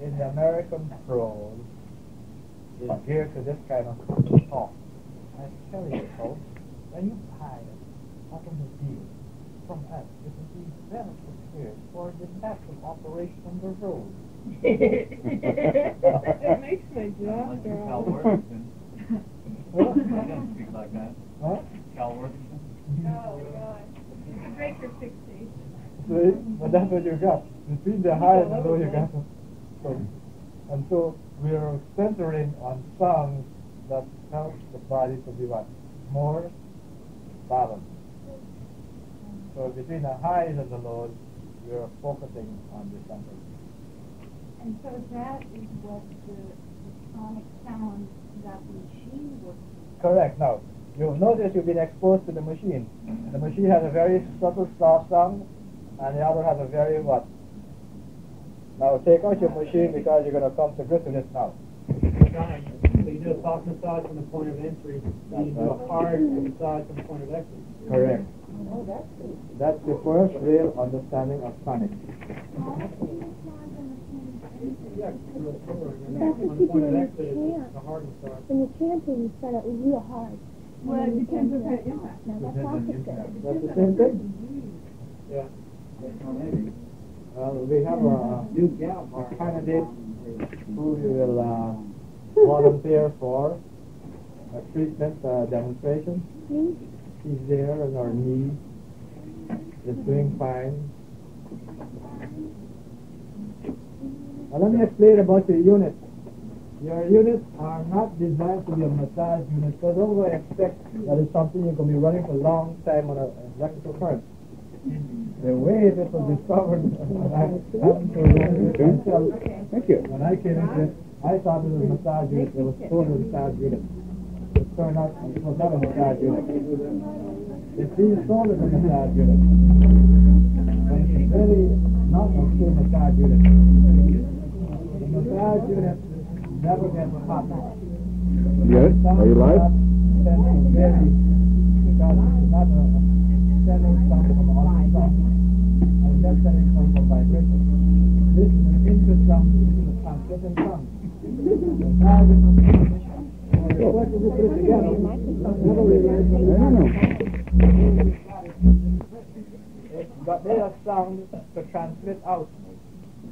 in the American prose is geared to this kind of talk. I tell you, folks, when you pilot automobile from us, it will be well prepared for the natural operation on the road. It makes my jaw Cal drop. Worthington. Huh? He doesn't speak like that. Huh? Cal Worthington. Oh, God. Break your sixty. See? But that's what you got. Between the high and the low, you got. So, and so we are centering on songs that help the body to be what? More balanced. So between the highs and the lows, we are focusing on the center. And so that is what the, the sonic sound that the machine was. Correct. Now, you'll notice you've been exposed to the machine. The machine has a very subtle soft sound, and the other has a very what? Now take out your machine because you're going to come to grips with this now. Donna, so you do a soft massage from the point of entry, then you do a hard massage from the point of exit. Correct. Oh, that's the first real understanding of sonic. Yeah, real slow, and then That's on what the you point do of when exit, you it's the hard massage. When you're chanting, you start out real hard. Well, it depends on the impact. Now that's opposite. That's the same thing. Yeah. Well, we have a, a candidate who will uh, volunteer for a treatment uh, demonstration. She's there and her knee is doing fine. Now let me explain about your unit. Your units are not designed to be a massage unit, so don't expect that it's something you're going to be running for a long time on an electrical current. The way this was discovered, I happened to run it. Thank you. When I came into it, I thought it was a massage unit. It was totally a massage unit. It turned out it was not a massage unit. It's being sold as a massage unit. But it's really not a true massage unit. The massage unit never gets hot. Yes, are you live? Because it's not a sending some this is a transmitting sound. The so what did you put together? Never realized what it I don't know. It's got made a sound to transmit out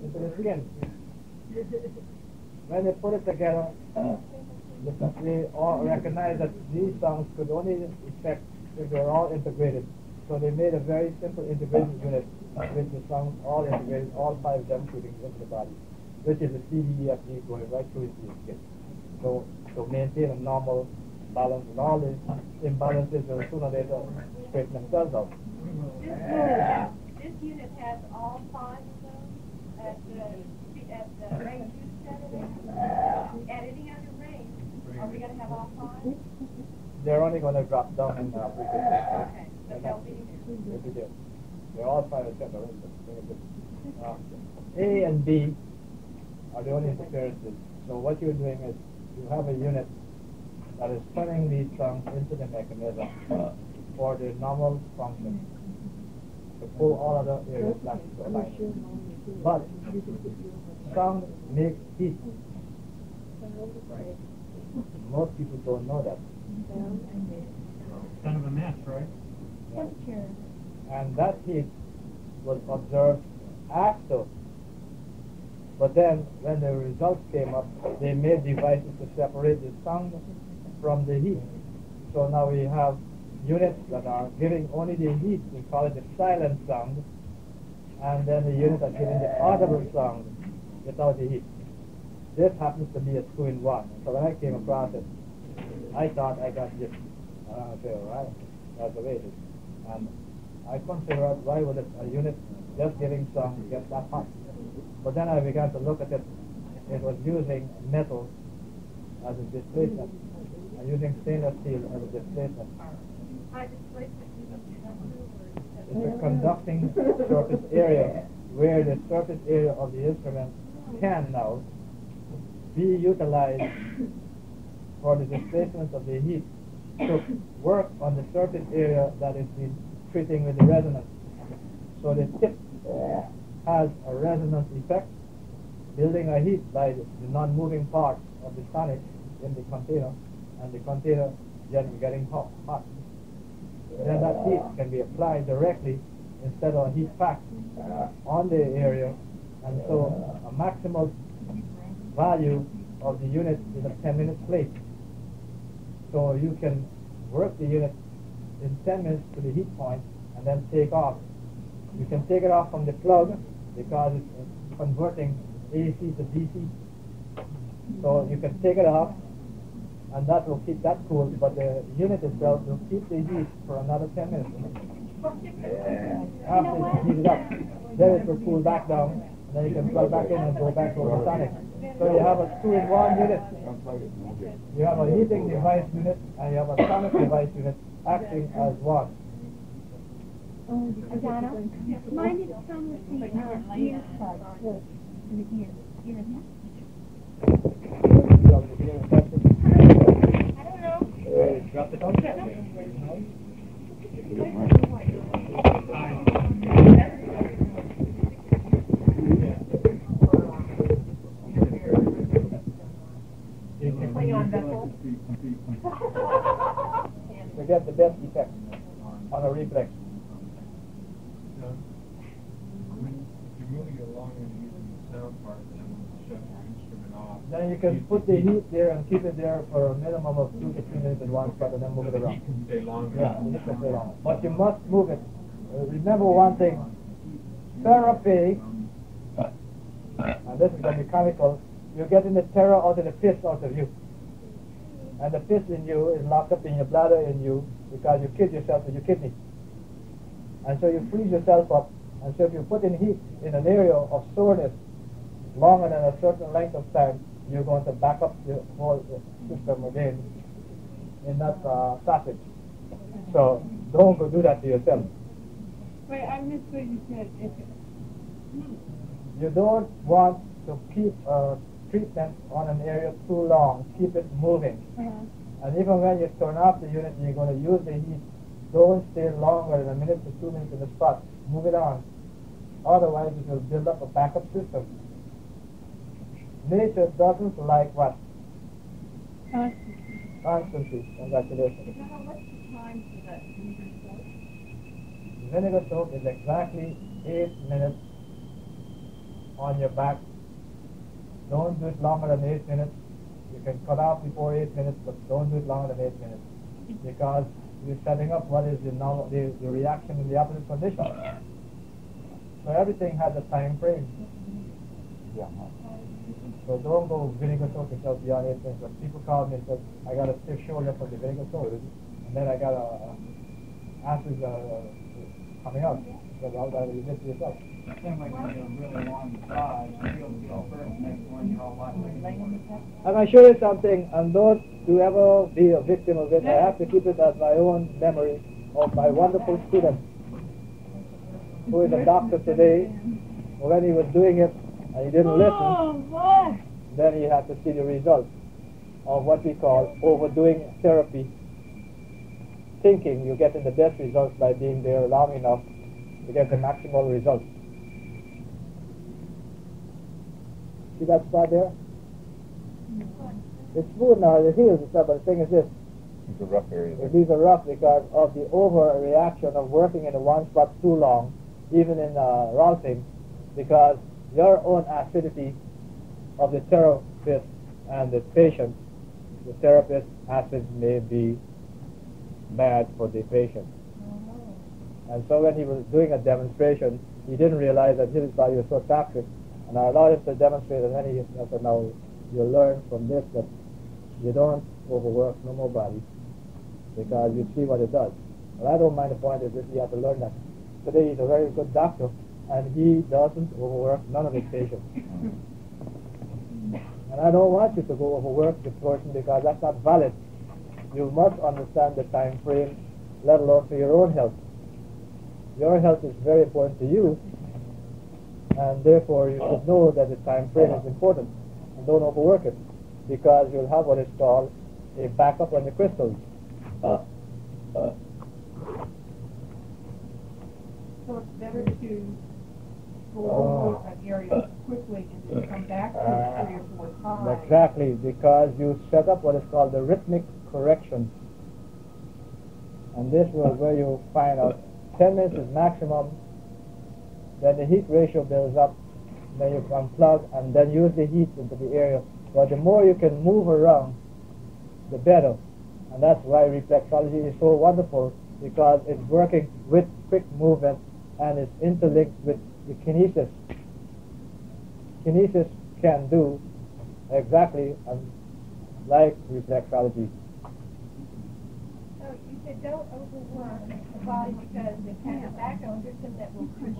into the skin. When they put it together, they all recognize that these sounds could only affect if they're all integrated. So they made a very simple integrated unit with the sounds all integrated, all five of them shooting into the body, which is a CDEFG going right through the skin. So to maintain a normal balance and all these imbalances will sooner or later straighten themselves out. This unit, this unit has all five of those at the, at the range you set it. At any other range, are we gonna have all five? They're only going to drop down in uh, frequency. Okay, but they'll be They'll be there. They're all five or seven. Uh, A and B are the only interferences. So what you're doing is you have a unit that is turning these songs into the mechanism for the normal function to pull all other areas back to alignment. But sound makes heat. Most people don't know that. Kind of a mess, right? Temperature. And that heat was observed after. But then, when the results came up, they made devices to separate the sound from the heat. So now we have units that are giving only the heat, we call it the silent sound, and then the units are giving the audible sound without the heat. This happens to be a two-in-one. So when I came across it, I thought I got this. Uh, I said, all right, that's the way it is. And I couldn't figure out why would a unit just giving sound get that hot. But then I began to look at it. It was using metal as a displacement, and using stainless steel as a displacement. It's a conducting surface area where the surface area of the instrument can now be utilized for the displacement of the heat to work on the surface area that is treating with the resonance. So the tip has a resonance effect, building a heat by the non-moving part of the sonic in the container, and the container getting, getting hot. hot. Then that heat can be applied directly instead of heat pack on the area, and so a maximal value of the unit is a 10 minute plate. So you can work the unit in 10 minutes to the heat point and then take off. You can take it off from the plug because it's uh, converting AC to DC. So you can take it off and that will keep that cool, but the unit itself will keep the heat for another 10 minutes. After it's heated up, then it will cool back down, and then you can plug back in and go back to ultrasonic. So you have a two-in-one unit. You have a heating device unit and you have a sonic device unit acting as one. Donna, mine did come with the ear plug, the, the ear, ear. I don't know. Drop it down. Play. To get the best effect on a reflex. When you're moving it along and using the sound part, then when you shut your instrument off. Then you can put the heat there and keep it there for a minimum of two to three minutes in one spot and then move it around. heat can stay longer. Yeah, the heat can stay longer. But you must move it. Uh, remember one thing, therapy, and this is the mechanical, you're getting the terror out of the piss out of you. And the piss in you is locked up in your bladder in you because you killed yourself with your kidney. And so you freeze yourself up. And so if you put in heat in an area of soreness longer than a certain length of time, you're going to back up your whole system again in that uh, passage. So don't go do that to yourself. Wait, I missed what you said. You don't want to keep a treatment on an area too long. Keep it moving. And even when you turn off the unit and you're going to use the heat, don't stay longer than a minute to two minutes in the spot. Move it on. Otherwise, it will build up a backup system. Nature doesn't like what? Constancy. Congratulations. Now, what's the time for that vinegar soap? Vinegar soap is exactly eight minutes on your back. Don't do it longer than eight minutes. You can cut off before eight minutes, but don't do it longer than eight minutes because you're setting up what is the, normal, the, the reaction in the opposite condition. So everything has a time frame. Yeah. So don't go vinegar soap yourself beyond eight minutes. When people call me and say, I got a stiff shoulder from the vinegar soap, and then I got a, a acid uh, coming out. So how that you did to yourself. Seems like when you're really long massage, you feel the feel first, next one you're all like. I'm going to show you something, and don't you ever be a victim of it. I have to keep it as my own memory of my wonderful student, who is a doctor today. When he was doing it, and he didn't listen, Oh, boy. then he had to see the results of what we call overdoing therapy. Thinking you're getting the best results by being there long enough to get the maximal results. See that spot there? It's smooth now, it heals and stuff, but the thing is this, It's a rough area there. these are rough because of the overreaction of working in a one spot too long, even in uh, routing, because your own acidity of the therapist and the patient, the therapist acid may be bad for the patient. Mm-hmm. And so when he was doing a demonstration, he didn't realize that his body was so toxic. And I allowed him to demonstrate, and then he said, now you learn from this that you don't overwork no more body because you see what it does. Well, I don't mind the point is that you have to learn that. Today he's a very good doctor, and he doesn't overwork none of his patients. And I don't want you to go overwork the person because that's not valid. You must understand the time frame, let alone for your own health. Your health is very important to you, and therefore you should know that the time frame is important and don't overwork it because you'll have what is called a backup on the crystals. Uh, uh. So it's better to go oh. area quickly and then come back to it three or four times. Exactly, because you set up what is called the rhythmic correction. And this was where you find out 10 minutes is maximum, then the heat ratio builds up, then you can unplug and then use the heat into the area. But the more you can move around, the better. And that's why reflexology is so wonderful because it's working with quick movement and it's interlinked with the kinesis. Kinesis can do exactly um, like reflexology. So you said don't overwork the body because it has a backup system that will push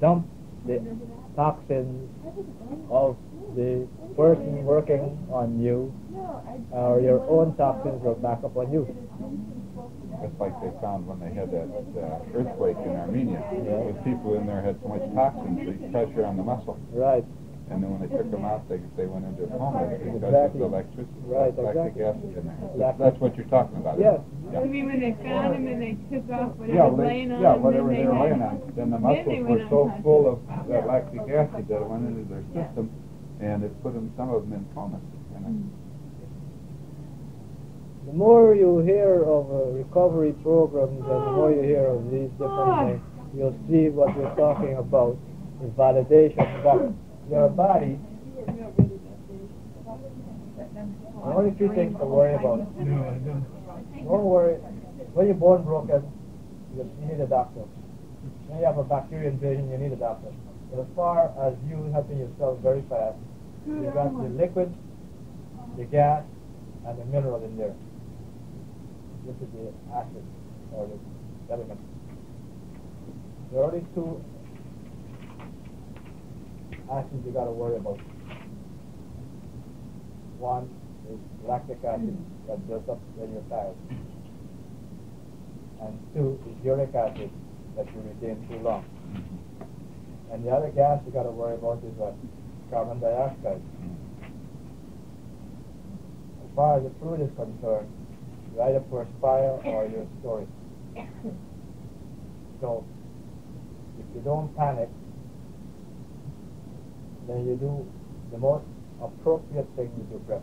Dump the toxins of the person working on you or your own toxins will back up on you. Just like they found when they had that uh, earthquake in Armenia. Yeah. The people in there had so much toxins, the pressure on the muscle. Right. And then when they took them out, they, they went into a coma because Exactly. of the electricity, Right, lactic exactly. acid in there. Lactic- That's what you're talking about. Yes. Yeah. You mean when they found him and they took off whatever was they, laying on yeah, whatever then they were laying on. Then the muscles went were so unconscious. full of that lactic acid that it went into their system, and it put them, some of them in comas. And it- The more you hear of uh, recovery programs and the more you hear of these different things, you'll see what we're talking about is validation. But your body, the only two things to worry about. No, I don't. Don't worry. When you're born broken, you you need a doctor. When you have a bacterial invasion, you need a doctor. But as far as you helping yourself very fast, you've got the liquid, the gas, and the mineral in there. This is the acid or the element. There are only two acids you got to worry about. One is lactic acid hmm. that builds up when you're tired. And two is uric acid that you retain too long. Hmm. And the other gas you got to worry about is what? Carbon dioxide. Hmm. As far as the fluid is concerned, you either perspire or you store it. So, if you don't panic, then you do the most appropriate thing with your breath.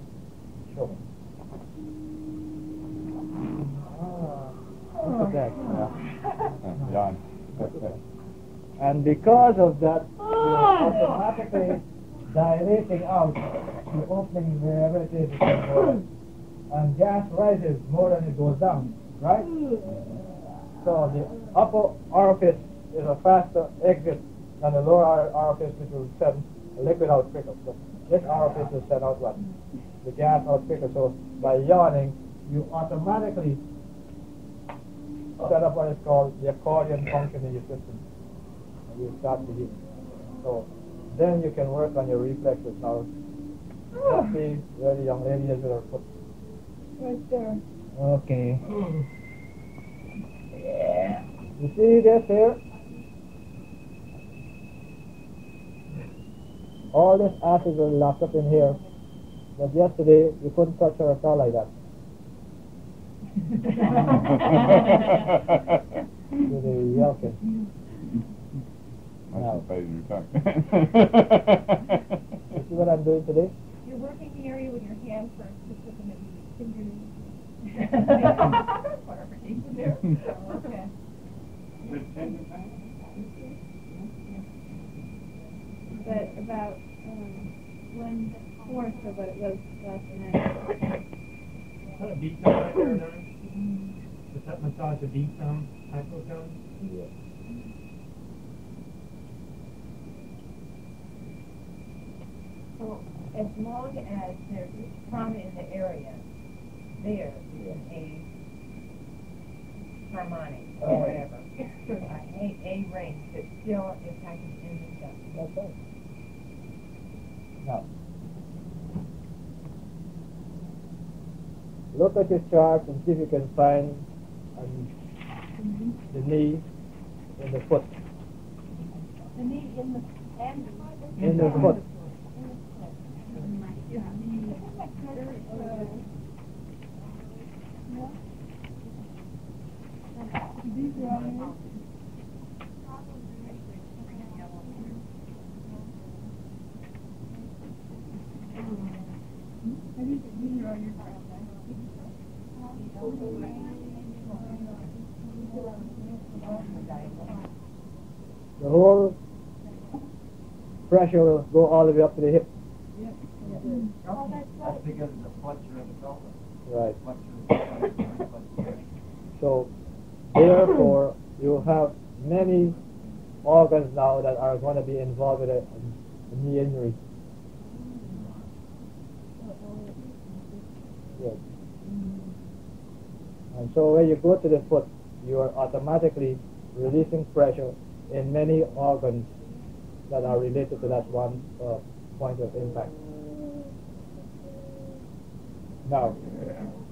Show me. Ah, look at that. John. And because of that, you're automatically dilating out the opening wherever it is. And gas rises more than it goes down, right? So the upper orifice is a faster exit than the lower orifice, which will send liquid out quicker. So this orifice will send out what? The gas out quicker. So by yawning, you automatically set up what is called the accordion function in your system. And you start to heat. So then you can work on your reflexes now. Let's see where the young lady is with her foot. Right there. Okay. Yeah. You see this here? all this acid was locked up in here. But yesterday, you couldn't touch her at all like that. With the yelking. That's the phase you're talking. You see what I'm doing today? You're working the area with your hands first, just with the fingers. But about um, one fourth of what it was last night. Is that a beat right there? Does that massage a beat tone, hypotone? Yeah. So as long as there's trauma in the area, there is a harmonic or whatever, a, a range that still is impacting in the stuff. That's right. Now, look at your chart and see if you can find um, the knee in the foot. The knee in the, and the. In the foot. The whole pressure will go all the way up to the hip. That's because of the flexure of the pelvis. Right. Flexure of the pelvis. So, therefore, you have many organs now that are going to be involved in a, knee injury. Yes. And so when you go to the foot, you are automatically releasing pressure in many organs that are related to that one uh, point of impact. Now,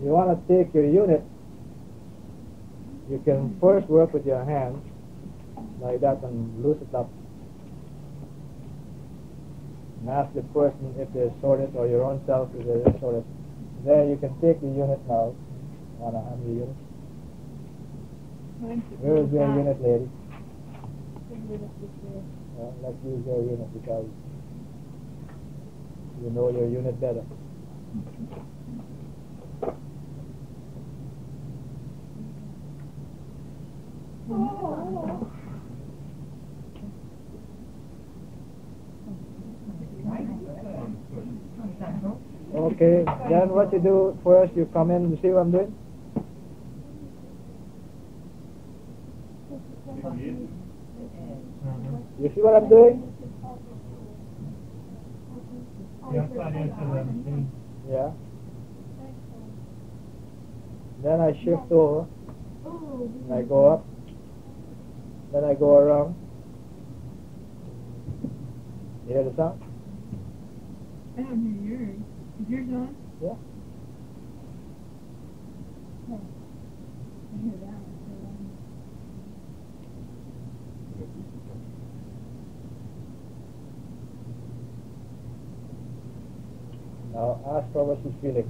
you want to take your unit, you can first work with your hands like that and loose it up. And ask the person if they're sorted or your own self if they're sorted. Then you can take the unit now. Want to hand unit? Where is your unit, lady? Well, let's use your unit because you know your unit better. Okay, then what you do first, you come in, you see what I'm doing? You see what I'm doing? Yeah. Then I shift over, and I go up, then I go around. You hear the sound? I don't hear yours. Is yours on? Yeah. Oh. I hear that. Now ask her what she's feeling.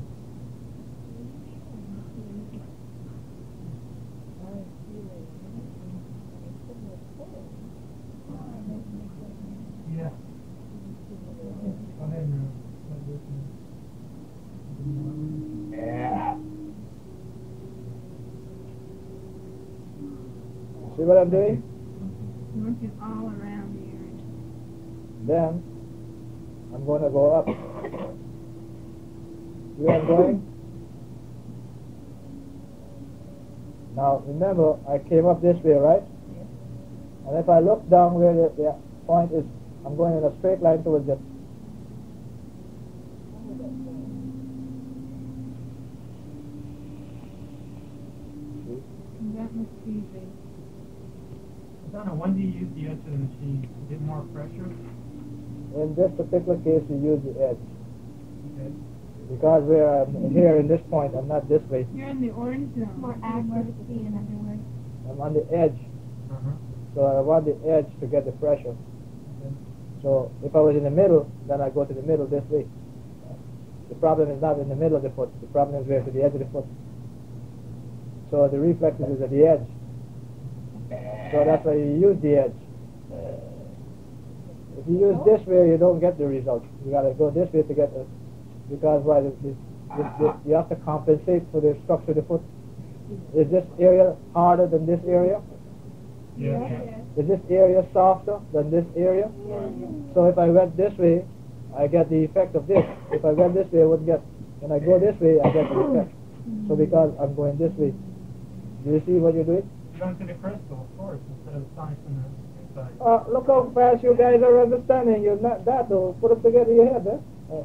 Yeah. Go ahead and, uh, let this in. Yeah. See what I'm doing? Working all around the area. Then I'm going to go up. See where I'm going? Now remember, I came up this way, right? And if I look down where the, the point is, I'm going in a straight line towards it. That must be the, Donna, when do you use the edge of the machine? Is it more pressure? In this particular case, you use the edge. Okay. Because where I'm here in this point, I'm not this way. you're in the orange zone. More accuracy, in other words. I'm on the edge. Uh-huh. So I want the edge to get the pressure. So if I was in the middle, then I go to the middle this way. The problem is not in the middle of the foot. The problem is where to the edge of the foot. So the reflexes is at the edge. So that's why you use the edge. Uh, if you use this way, you don't get the result. You got to go this way to get it. Because why? This, this, this, this, you have to compensate for the structure of the foot. Is this area harder than this area? Yeah. Is this area softer than this area? So if I went this way, I get the effect of this. If I went this way, I wouldn't get. When I go this way, I get the effect. So because I'm going this way, do you see what you're doing? Going to the crystal, of course, instead of the science in the inside. Uh, look how fast you guys are understanding. You're not that old. Put them together in your head? Uh.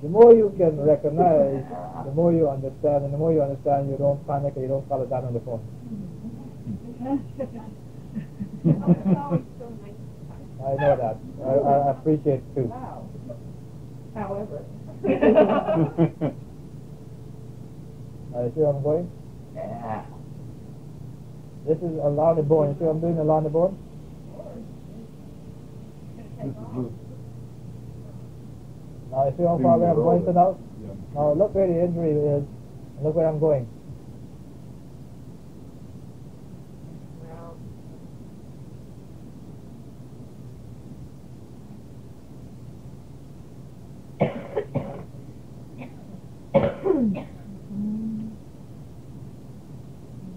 The more you can recognize, the more you understand, and the more you understand, you don't panic and you don't call it down on the phone. I know that. I, I appreciate it too. However. Now, you see where I'm going? Yeah. This is along the bone. You see what I'm doing along the bone? This is loose. Now, you see how far where I'm going to now? Now, look where the injury is, and look where I'm going.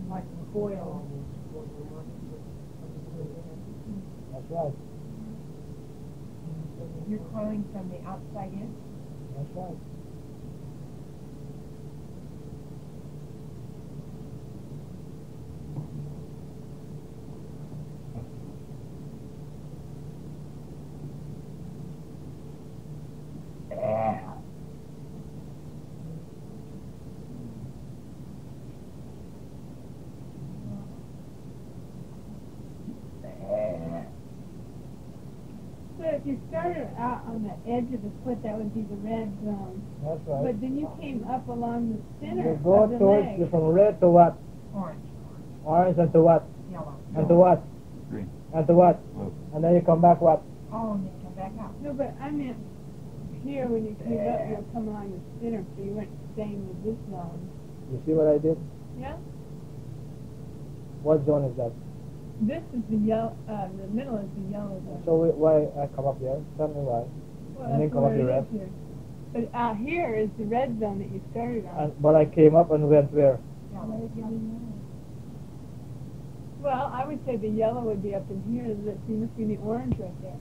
Like coil. That's right. You're coiling from the outside in? That's right. So if you started out on the edge of the foot, that would be the red zone. That's right. But then you came up along the center You go of the towards leg. from red to what? Orange, Orange and to what? yellow. And to what? Green. And to what? Blue. And then you come back what? Oh, and then come back out. No, but I meant here when you came up, you would come along the center, so you weren't staying with this zone. You see what I did? Yeah. What zone is that? This is the yellow. Uh, the middle is the yellow zone. So wh- why I come up here? Tell me why. Well, and then come up the red. here. But out here is the red zone that you started on. And, but I came up and went where? Well, I would say the yellow would be up in here. That you must be the orange right there.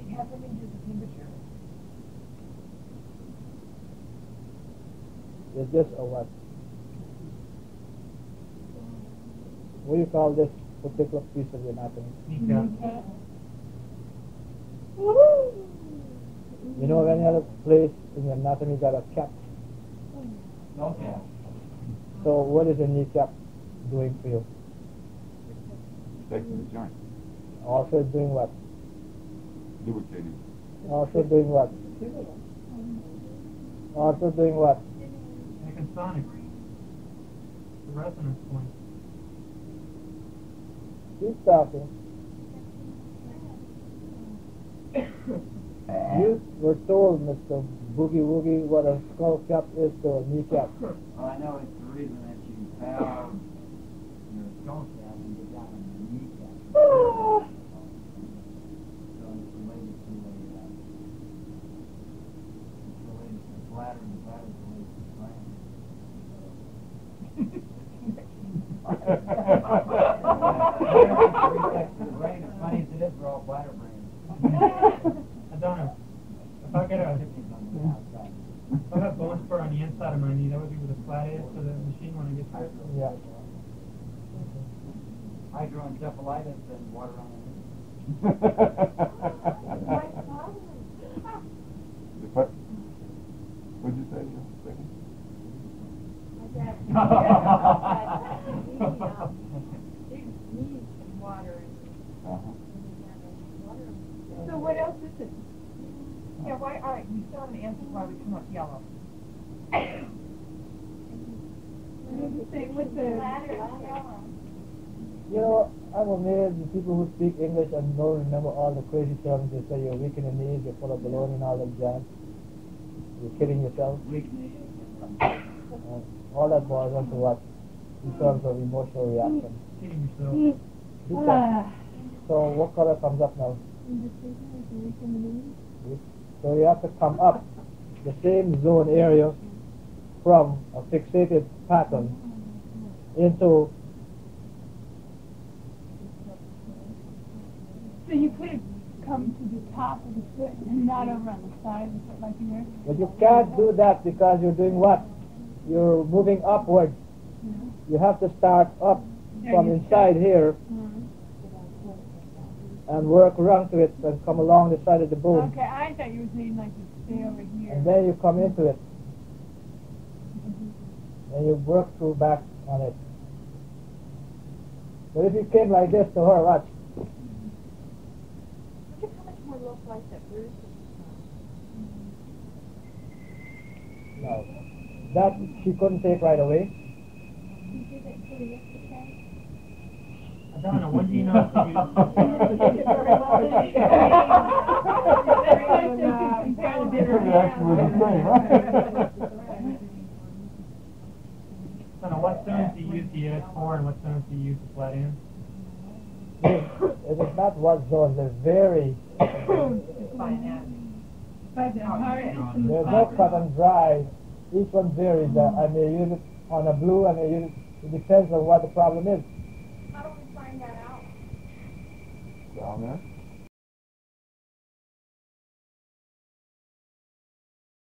It has nothing to do with the temperature. Is this or what? What do you call this particular piece of the anatomy? Mm-hmm. Kneecap. You know of any other place in the anatomy that a cap? No cap. So what is a kneecap doing for you? Protecting the joint. Also doing what? Lubricating. Also doing what? Also doing what? Making sonic. The resonance point. Keep talking. You were told, Mr. Boogie Woogie, what a skull cap is to a kneecap. Well, I know it's the reason that you fell your skull cap and get down on your kneecap. So it's related to a, uh, it's related to the bladder and the bladder is related to the brain. The brain, as funny as it is, we're all bladder brains. Adano, if I get a, if I got bone spur on the inside of my knee, that would be where the flat is for the machine when I get to it. Yeah. Hydroencephalitis and water on the knee. What? What'd you say? Second? Uh-huh. So what else is it? Yeah, why, all right, we still haven't answered why we come up yellow. Say, what's the You know, I'm amazed the people who speak English and don't remember all the crazy terms. They say you're weak in the knees, you're full of baloney and all that jazz. You're kidding yourself. Weakness. And uh, all that boils down to what? In terms of emotional reaction. Kidding yourself. Because- So what color comes up now? Mm. So you have to come up the same zone area from a fixated pattern into So you could have come to the top of the foot and not over on the side of the foot like you were? But you can't do that because you're doing what? You're moving upward. You have to start up from inside here Mhm. and work around to it and come along the side of the boom. Okay, I thought you were saying like you stay over here. And then you come into it. And you work through back on it. But if you came like this to her, watch. Look at how much more localized that bruise is. No. That she couldn't take right away. Donna, when do you know if you... Donna, what stones do you use the edge for and what stones do you use to flat in? It is not what zones, they're very, But the hardest and the there's cut and dry. Each one varies. Uh, I may use it on a blue, I may use it, it depends on what the problem is. How do we find that out? Down there.